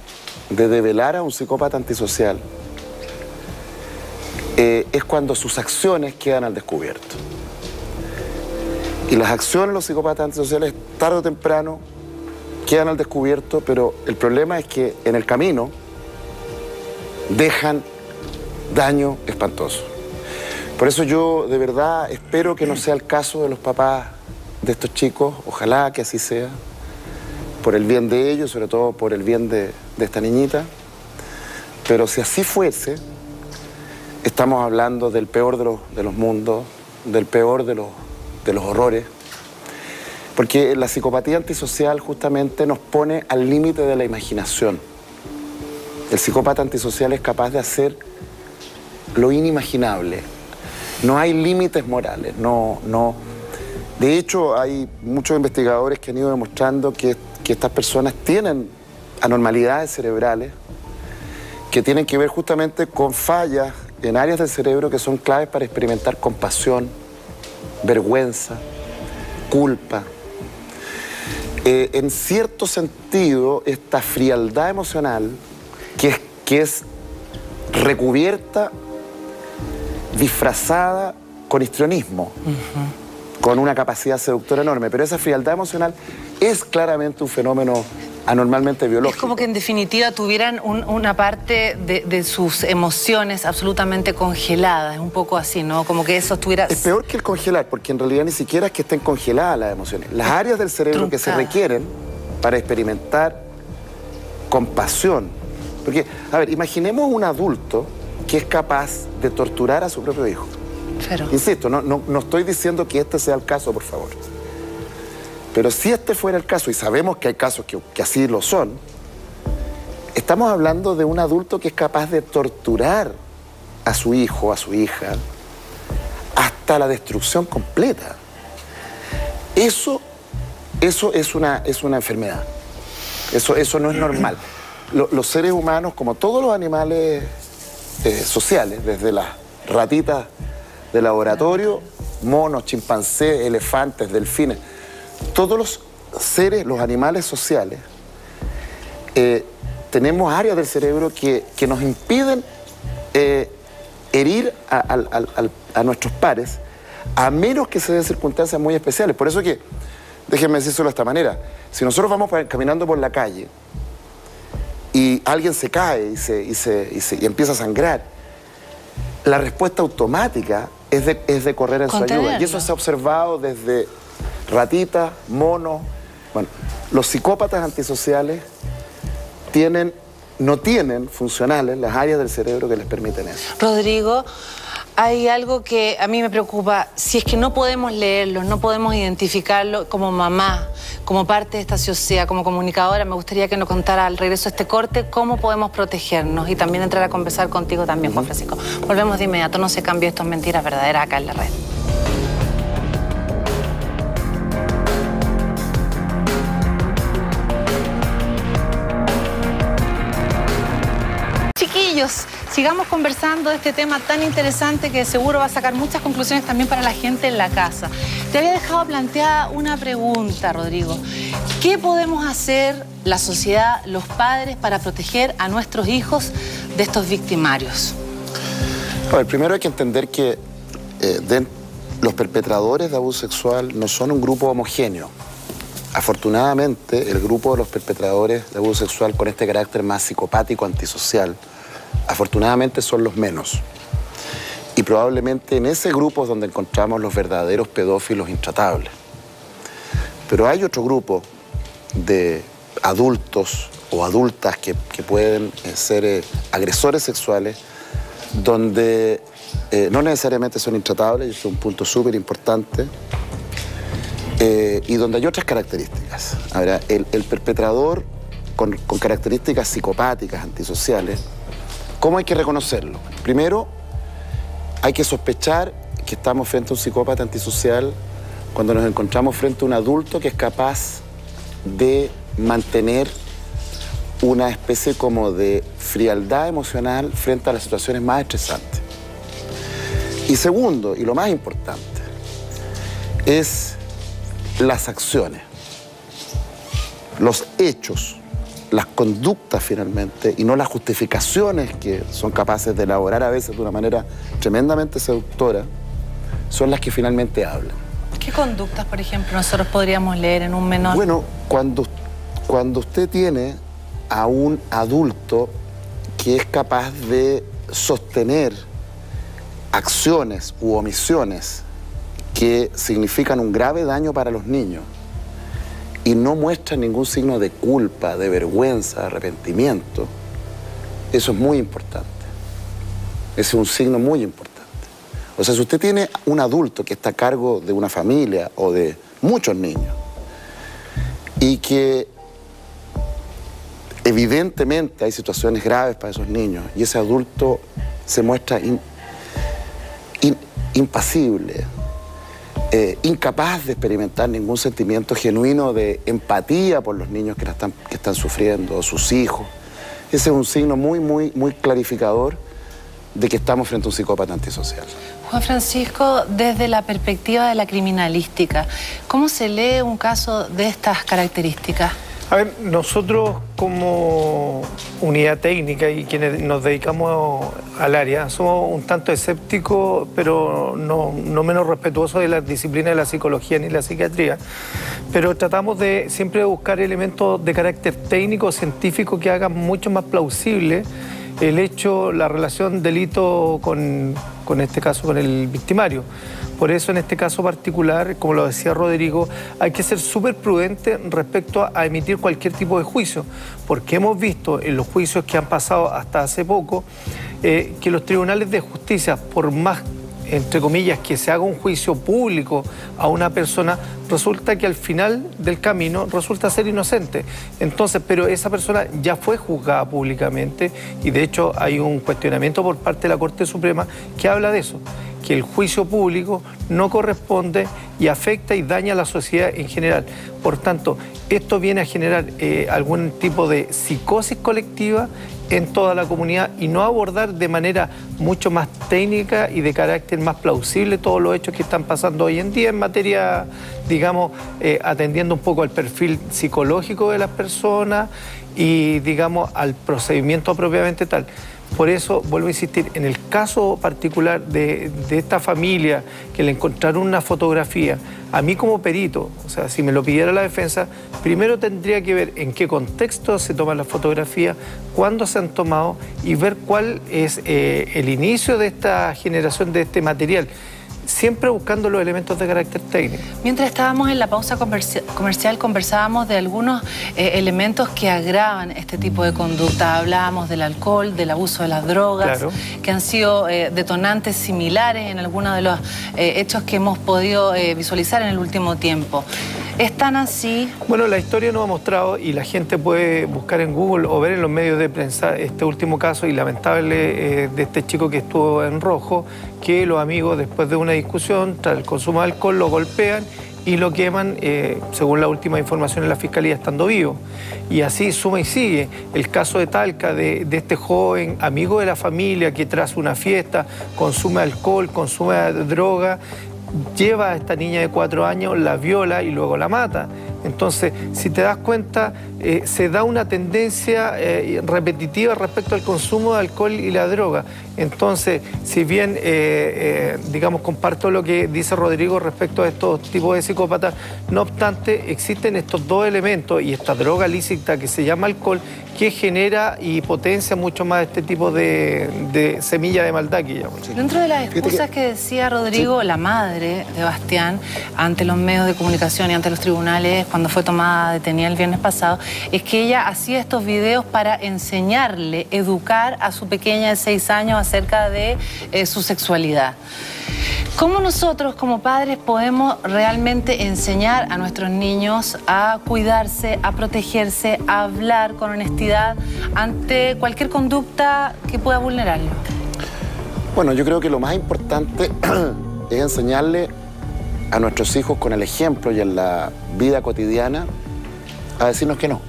de develar a un psicópata antisocial eh, es cuando sus acciones quedan al descubierto. Y las acciones de los psicópatas antisociales, tarde o temprano, quedan al descubierto, pero el problema es que en el camino dejan daño espantoso. Por eso yo de verdad espero que no sea el caso de los papás de estos chicos, ojalá que así sea, por el bien de ellos, sobre todo por el bien de, esta niñita. Pero si así fuese, estamos hablando del peor de los, de los mundos, del peor de los, de los horrores, porque la psicopatía antisocial justamente nos pone al límite de la imaginación. El psicópata antisocial es capaz de hacer lo inimaginable. No hay límites morales, no, no. De hecho, hay muchos investigadores que han ido demostrando que, que estas personas tienen anormalidades cerebrales que tienen que ver justamente con fallas en áreas del cerebro que son claves para experimentar compasión, vergüenza, culpa. Eh, en cierto sentido, esta frialdad emocional, que es, que es recubierta, disfrazada con histrionismo, con una capacidad seductora enorme, pero esa frialdad emocional es claramente un fenómeno anormalmente biológico. Es como que en definitiva tuvieran una parte de, sus emociones absolutamente congeladas, es un poco así, ¿no? Como que eso estuviera... Es peor que el congelar, porque en realidad ni siquiera es que estén congeladas las emociones. Las áreas del cerebro que se requieren para experimentar compasión. Porque, a ver, imaginemos un adulto que es capaz de torturar a su propio hijo. Pero... Insisto, no, no, no estoy diciendo que este sea el caso, por favor. Pero si este fuera el caso, y sabemos que hay casos que, así lo son, estamos hablando de un adulto que es capaz de torturar a su hijo, a su hija, hasta la destrucción completa. Eso, eso es, una, es una enfermedad. Eso, eso no es normal. los seres humanos, como todos los animales eh, sociales, desde las ratitas de laboratorio, monos, chimpancés, elefantes, delfines, todos los seres, los animales sociales, eh, tenemos áreas del cerebro que, nos impiden eh, herir a, nuestros pares, a menos que se den circunstancias muy especiales. Por eso que, déjenme decírselo de esta manera, si nosotros vamos caminando por la calle y alguien se cae y, se, y, empieza a sangrar, la respuesta automática es de, es de correr en su ayuda. Y eso se ha observado desde ratitas, monos. Bueno, los psicópatas antisociales tienen, no tienen funcionales las áreas del cerebro que les permiten eso. Rodrigo, hay algo que a mí me preocupa. Si es que no podemos leerlo, no podemos identificarlo como mamá, como parte de esta sociedad, como comunicadora, me gustaría que nos contara al regreso de este corte cómo podemos protegernos y también entrar a conversar contigo también, Juan Francisco. Volvemos de inmediato, no se cambie esto es mentiras verdaderas acá en la red. Sigamos conversando de este tema tan interesante que seguro va a sacar muchas conclusiones también para la gente en la casa. Te había dejado planteada una pregunta, Rodrigo. ¿Qué podemos hacer la sociedad, los padres, para proteger a nuestros hijos de estos victimarios? primero hay que entender que eh, los perpetradores de abuso sexual no son un grupo homogéneo. Afortunadamente, el grupo de los perpetradores de abuso sexual con este carácter más psicopático, antisocial, afortunadamente son los menos. Y probablemente en ese grupo es donde encontramos los verdaderos pedófilos intratables. Pero hay otro grupo de adultos o adultas que, pueden eh, ser eh, agresores sexuales donde eh, no necesariamente son intratables, y es un punto súper importante, y donde hay otras características. El, perpetrador con, con características psicopáticas, antisociales, ¿Cómo hay que reconocerlo? Primero, hay que sospechar que estamos frente a un psicópata antisocial cuando nos encontramos frente a un adulto que es capaz de mantener una especie como de frialdad emocional frente a las situaciones más estresantes. Y segundo, y lo más importante, es las acciones, los hechos las conductas finalmente y no las justificaciones que son capaces de elaborar a veces de una manera tremendamente seductora, son las que finalmente hablan. ¿Qué conductas, por ejemplo, nosotros podríamos leer en un menor? Bueno, cuando, cuando usted tiene a un adulto que es capaz de sostener acciones u omisiones que significan un grave daño para los niños, y no muestra ningún signo de culpa, de vergüenza, de arrepentimiento, eso es muy importante. Ese es un signo muy importante. O sea, si usted tiene un adulto que está a cargo de una familia o de muchos niños y que evidentemente hay situaciones graves para esos niños y ese adulto se muestra impasible, eh, incapaz de experimentar ningún sentimiento genuino de empatía por los niños que, están, que están sufriendo, sus hijos. Ese es un signo muy, muy, muy clarificador de que estamos frente a un psicópata antisocial. Juan Francisco, desde la perspectiva de la criminalística, ¿cómo se lee un caso de estas características? A ver, nosotros como unidad técnica y quienes nos dedicamos al área somos un tanto escépticos, pero no, menos respetuosos de las disciplinas de la psicología ni la psiquiatría. Pero tratamos de siempre buscar elementos de carácter técnico, científico, que hagan mucho más plausible el hecho, la relación delito con, con este caso, con el victimario. Por eso en este caso particular, como lo decía Rodrigo, hay que ser súper prudente respecto a, emitir cualquier tipo de juicio, porque hemos visto en los juicios que han pasado hasta hace poco eh, que los tribunales de justicia, por más entre comillas, que se haga un juicio público a una persona, resulta que al final del camino resulta ser inocente. Entonces, pero esa persona ya fue juzgada públicamente y de hecho hay un cuestionamiento por parte de la Corte Suprema que habla de eso que el juicio público no corresponde y afecta y daña a la sociedad en general. Por tanto, esto viene a generar eh, algún tipo de psicosis colectiva en toda la comunidad y no abordar de manera mucho más técnica y de carácter más plausible todos los hechos que están pasando hoy en día en materia, digamos, eh, atendiendo un poco al perfil psicológico de las personas y, digamos, al procedimiento propiamente tal. Por eso, vuelvo a insistir, en el caso particular de, esta familia que le encontraron una fotografía, a mí como perito, o sea, si me lo pidiera la defensa, primero tendría que ver en qué contexto se toma la fotografía, cuándo se han tomado y ver cuál es eh, el inicio de esta generación de este material siempre buscando los elementos de carácter técnico. Mientras estábamos en la pausa comercial conversábamos de algunos eh, elementos que agravan este tipo de conducta. Hablábamos del alcohol, del abuso de las drogas, que han sido eh, detonantes similares en algunos de los eh, hechos que hemos podido visualizar en el último tiempo. ¿Es tan así? Bueno, la historia nos ha mostrado y la gente puede buscar en Google o ver en los medios de prensa este último caso y lamentable de este chico que estuvo en rojo, que los amigos después de una discusión, tras el consumo de alcohol, lo golpean y lo queman, eh, según la última información en la fiscalía, estando vivo. Y así suma y sigue. El caso de Talca, de, este joven amigo de la familia que tras una fiesta consume alcohol, consume droga, lleva a esta niña de cuatro años, la viola y luego la mata. Entonces, si te das cuenta, eh, se da una tendencia eh, repetitiva respecto al consumo de alcohol y la droga. Entonces, si bien, eh, digamos, comparto lo que dice Rodrigo respecto a estos tipos de psicópatas, no obstante, existen estos dos elementos y esta droga lícita que se llama alcohol que genera y potencia mucho más este tipo de, semilla de maldad que llamamos. Dentro de las excusas que... decía Rodrigo, la madre de Bastián, ante los medios de comunicación y ante los tribunales, cuando fue tomada detenida el viernes pasado, es que ella hacía estos videos para enseñarle, educar a su pequeña de seis años acerca de eh, su sexualidad. ¿Cómo nosotros como padres podemos realmente enseñar a nuestros niños a cuidarse, a protegerse, a hablar con honestidad ante cualquier conducta que pueda vulnerarlo? Bueno, yo creo que lo más importante es enseñarle a nuestros hijos con el ejemplo y en la vida cotidiana a decirnos que no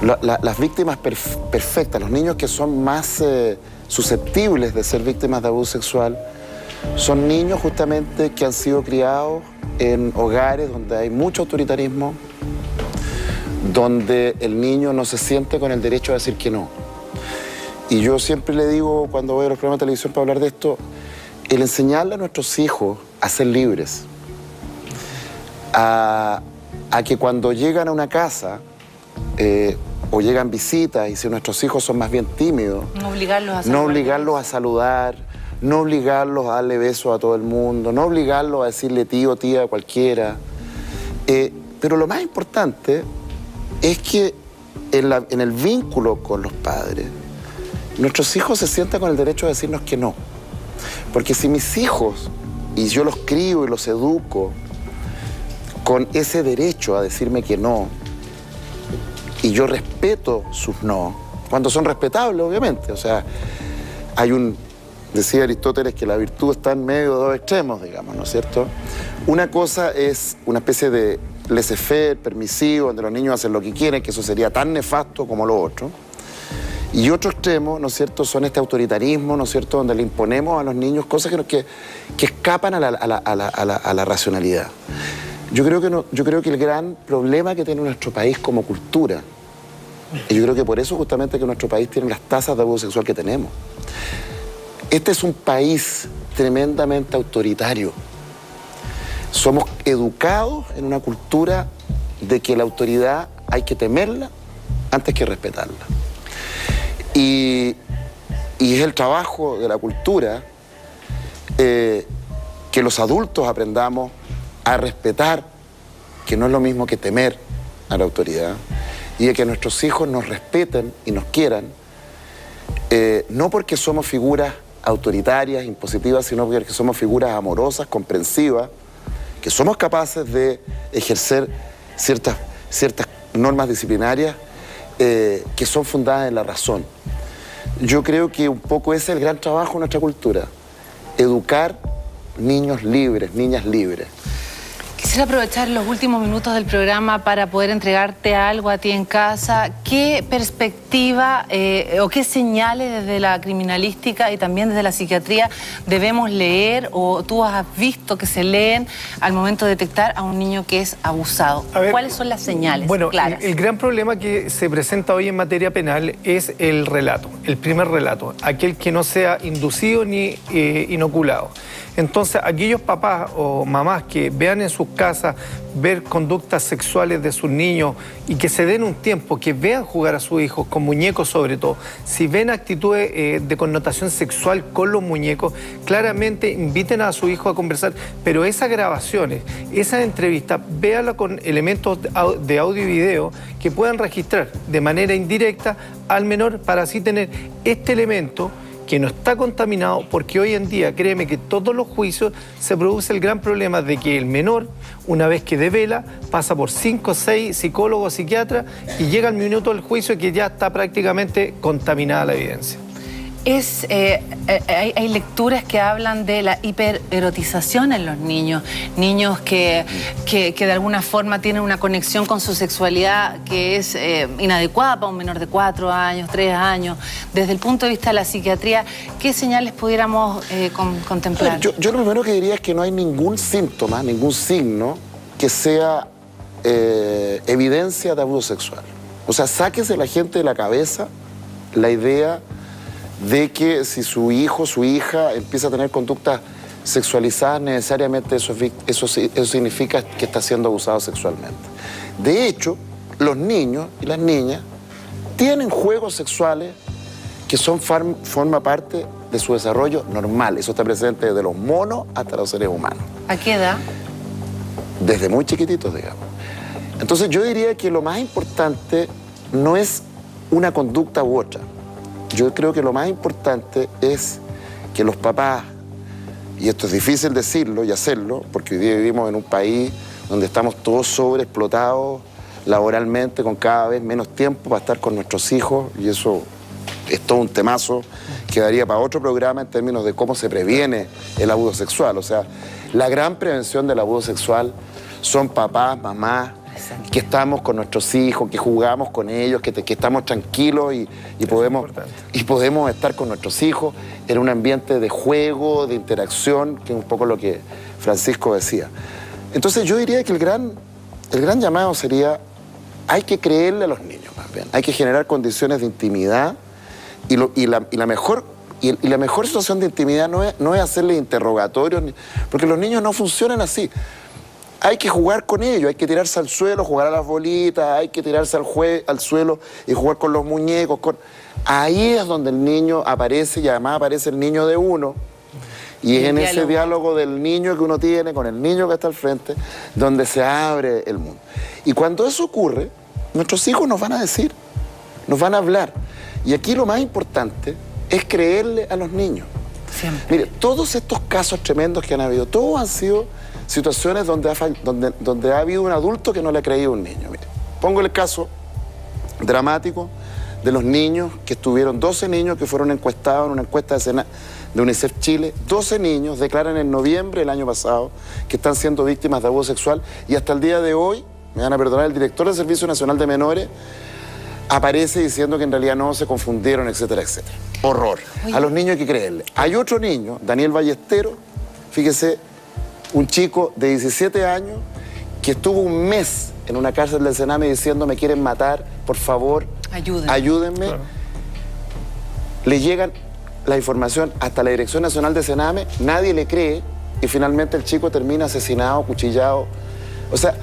las víctimas perfectas, los niños que son más eh, susceptibles de ser víctimas de abuso sexual, son niños justamente que han sido criados en hogares donde hay mucho autoritarismo, donde el niño no se siente con el derecho a decir que no. Y yo siempre le digo cuando voy a los programas de televisión para hablar de esto, el enseñarle a nuestros hijos a ser libres, a, que cuando llegan a una casa, eh, o llegan visitas y si nuestros hijos son más bien tímidos, no obligarlos a, no obligarlos a saludar, no obligarlos a darle besos a todo el mundo, no obligarlos a decirle tío, tía a cualquiera. Eh, pero lo más importante es que en, el vínculo con los padres, nuestros hijos se sientan con el derecho de decirnos que no. Porque si mis hijos, y yo los crío y los educo con ese derecho a decirme que no, y yo respeto sus no, cuando son respetables, obviamente. O sea, hay un, decía Aristóteles que la virtud está en medio de dos extremos, digamos, ¿no es cierto? Una cosa es una especie de laissez-faire, permisivo, donde los niños hacen lo que quieren, que eso sería tan nefasto como lo otro. Y otro extremo, ¿no es cierto?, son este autoritarismo, ¿no es cierto?, donde le imponemos a los niños cosas que, que, escapan a la, a, la, racionalidad. Yo creo, que no, yo creo que el gran problema que tiene nuestro país como cultura, y yo creo que por eso justamente que nuestro país tiene las tasas de abuso sexual que tenemos. Este es un país tremendamente autoritario. Somos educados en una cultura de que la autoridad hay que temerla antes que respetarla. Y, es el trabajo de la cultura eh, que los adultos aprendamos a respetar, que no es lo mismo que temer a la autoridad, y de que nuestros hijos nos respeten y nos quieran, eh, no porque somos figuras autoritarias, impositivas, sino porque somos figuras amorosas, comprensivas, que somos capaces de ejercer ciertas, ciertas normas disciplinarias eh, que son fundadas en la razón. Yo creo que un poco ese es el gran trabajo de nuestra cultura, educar niños libres, niñas libres. Quisiera aprovechar los últimos minutos del programa para poder entregarte algo a ti en casa. ¿Qué perspectiva eh, o qué señales desde la criminalística y también desde la psiquiatría debemos leer o tú has visto que se leen al momento de detectar a un niño que es abusado? ¿Cuáles son las señales bueno, El, gran problema que se presenta hoy en materia penal es el relato, el primer relato, aquel que no sea inducido ni eh, inoculado. Entonces, aquellos papás o mamás que vean en sus casas ver conductas sexuales de sus niños y que se den un tiempo, que vean jugar a sus hijos con muñecos sobre todo, si ven actitudes eh, de connotación sexual con los muñecos, claramente inviten a su hijo a conversar, pero esas grabaciones, esas entrevistas, véanlas con elementos de audio y video que puedan registrar de manera indirecta al menor para así tener este elemento que no está contaminado, porque hoy en día, créeme que todos los juicios se produce el gran problema de que el menor, una vez que devela, pasa por cinco o seis psicólogos, psiquiatras y llega el minuto del juicio que ya está prácticamente contaminada la evidencia. Eh, eh, hay, lecturas que hablan de la hipererotización en los niños, niños que, que, de alguna forma tienen una conexión con su sexualidad que es eh, inadecuada para un menor de cuatro años, tres años. Desde el punto de vista de la psiquiatría, ¿qué señales pudiéramos contemplar? Yo, yo, lo primero que diría es que no hay ningún síntoma, ningún signo que sea evidencia de abuso sexual. O sea, sáquese la gente de la cabeza la idea de que si su hijo, su hija empieza a tener conductas sexualizadas, necesariamente eso, eso, significa que está siendo abusado sexualmente. De hecho, los niños y las niñas tienen juegos sexuales que son forma parte de su desarrollo normal. Eso está presente desde los monos hasta los seres humanos. ¿A qué edad? Desde muy chiquititos, digamos. Entonces yo diría que lo más importante no es una conducta u otra. Yo creo que lo más importante es que los papás, y esto es difícil decirlo y hacerlo, porque hoy día vivimos en un país donde estamos todos sobreexplotados laboralmente, con cada vez menos tiempo para estar con nuestros hijos, y eso es todo un temazo que daría para otro programa en términos de cómo se previene el abuso sexual. O sea, la gran prevención del abuso sexual son papás, mamás, que estamos con nuestros hijos, que jugamos con ellos, que, estamos tranquilos y, podemos, y podemos estar con nuestros hijos en un ambiente de juego, de interacción, que es un poco lo que Francisco decía. Entonces yo diría que el gran, el gran llamado sería, hay que creerle a los niños más bien, hay que generar condiciones de intimidad y, la, mejor y, la mejor situación de intimidad no es, no es hacerle interrogatorios, porque los niños no funcionan así hay que jugar con ellos, hay que tirarse al suelo, jugar a las bolitas, hay que tirarse al, al suelo y jugar con los muñecos. Con... Ahí es donde el niño aparece y además aparece el niño de uno. Y es en ese diálogo del niño que uno tiene con el niño que está al frente donde se abre el mundo. Y cuando eso ocurre, nuestros hijos nos van a decir, nos van a hablar. Y aquí lo más importante es creerle a los niños. Mire, todos estos casos tremendos que han habido, todos han sido situaciones donde ha, donde, donde ha habido un adulto que no le ha creído a un niño. Mire, pongo el caso dramático de los niños que estuvieron, 12 niños que fueron encuestados en una encuesta de, de UNICEF Chile, 12 niños declaran en noviembre del año pasado que están siendo víctimas de abuso sexual y hasta el día de hoy, me van a perdonar, el director del Servicio Nacional de Menores aparece diciendo que en realidad no se confundieron, etcétera, etcétera. Horror. A los niños hay que creerle. Hay otro niño, Daniel Ballestero, fíjese, un chico de 17 años que estuvo un mes en una cárcel del Sename diciendo me quieren matar, por favor, ayúdenme. Le llegan la información hasta la Dirección Nacional de Sename, nadie le cree y finalmente el chico termina asesinado, cuchillado. O sea,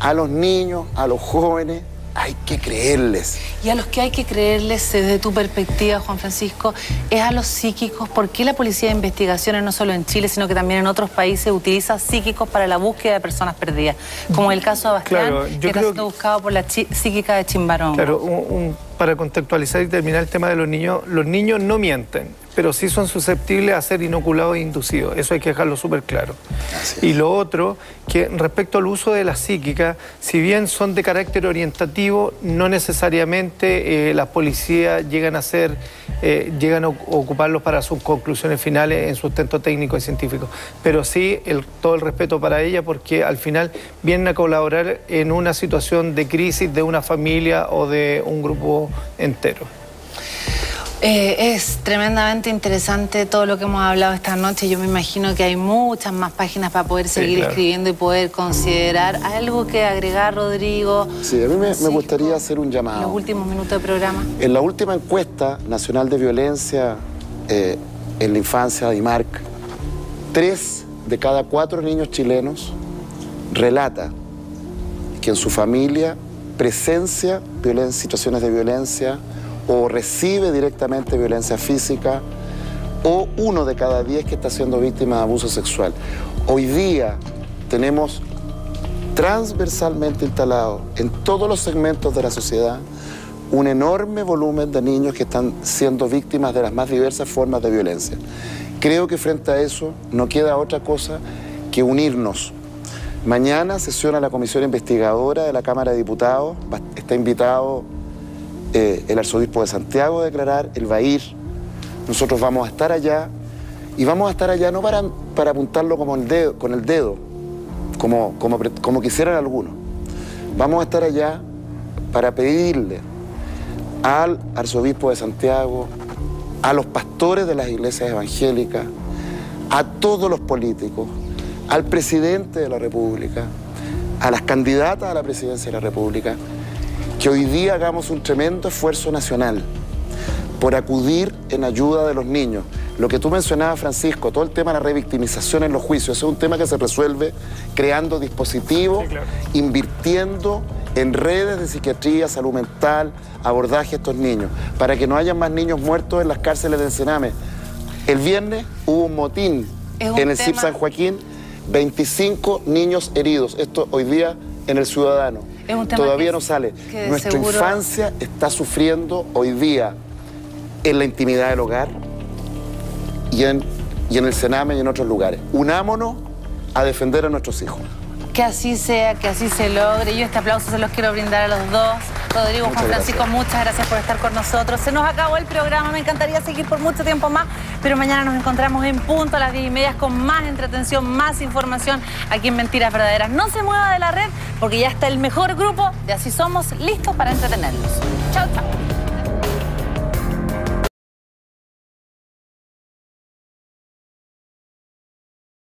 a los niños, a los jóvenes, hay que creerles. Y a los que hay que creerles, desde tu perspectiva, Juan Francisco, es a los psíquicos. ¿Por qué la Policía de Investigaciones, no solo en Chile, sino que también en otros países, utiliza psíquicos para la búsqueda de personas perdidas? Como el caso de Bastián, que está siendo buscado por la psíquica de Chimbarón. Claro, para contextualizar y terminar el tema de los niños, los niños no mienten pero sí son susceptibles a ser inoculados e inducidos. Eso hay que dejarlo súper claro. Y lo otro, que respecto al uso de la psíquica, si bien son de carácter orientativo, no necesariamente eh, las policías llegan a ser, eh, llegan a ocuparlos para sus conclusiones finales en sustento técnico y científico. Pero sí todo el respeto para ella porque al final vienen a colaborar en una situación de crisis de una familia o de un grupo entero. Eh, es tremendamente interesante todo lo que hemos hablado esta noche. Yo me imagino que hay muchas más páginas para poder seguir escribiendo y poder considerar. ¿Algo que agregar, Rodrigo? Sí, a mí me, gustaría hacer un llamado. En los últimos minutos del programa. En la última encuesta nacional de violencia eh, en la infancia de IMARC, tres de cada cuatro niños chilenos relata que en su familia presencia situaciones de violencia o recibe directamente violencia física o uno de cada diez que está siendo víctima de abuso sexual. Hoy día tenemos transversalmente instalado en todos los segmentos de la sociedad un enorme volumen de niños que están siendo víctimas de las más diversas formas de violencia. Creo que frente a eso no queda otra cosa que unirnos. Mañana sesiona la comisión investigadora de la Cámara de Diputados, está invitado eh, el arzobispo de Santiago declarar, él va a ir, nosotros vamos a estar allá y vamos a estar allá no para, para apuntarlo como el dedo, con el dedo, como, como, como quisieran algunos. Vamos a estar allá para pedirle al arzobispo de Santiago, a los pastores de las iglesias evangélicas, a todos los políticos, al presidente de la República, a las candidatas a la presidencia de la República, que hoy día hagamos un tremendo esfuerzo nacional por acudir en ayuda de los niños. Lo que tú mencionabas, Francisco, todo el tema de la revictimización en los juicios, es un tema que se resuelve creando dispositivos, invirtiendo en redes de psiquiatría, salud mental, abordaje a estos niños, para que no haya más niños muertos en las cárceles de Ensename. El viernes hubo un motín en el CIP San Joaquín, 25 niños heridos. Esto hoy día en el Ciudadano. Todavía no sale. Nuestra infancia está sufriendo hoy día en la intimidad del hogar y en, y en el Sename y en otros lugares. Unámonos a defender a nuestros hijos. Que así sea, que así se logre. Yo este aplauso se los quiero brindar a los dos. Rodrigo, Juan Francisco, muchas gracias por estar con nosotros. Se nos acabó el programa, me encantaría seguir por mucho tiempo más, pero mañana nos encontramos en punto a las 10 y media con más entretención, más información aquí en Mentiras Verdaderas. No se mueva de la red porque ya está el mejor grupo de Así Somos listos para entretenerlos. Chao, chao.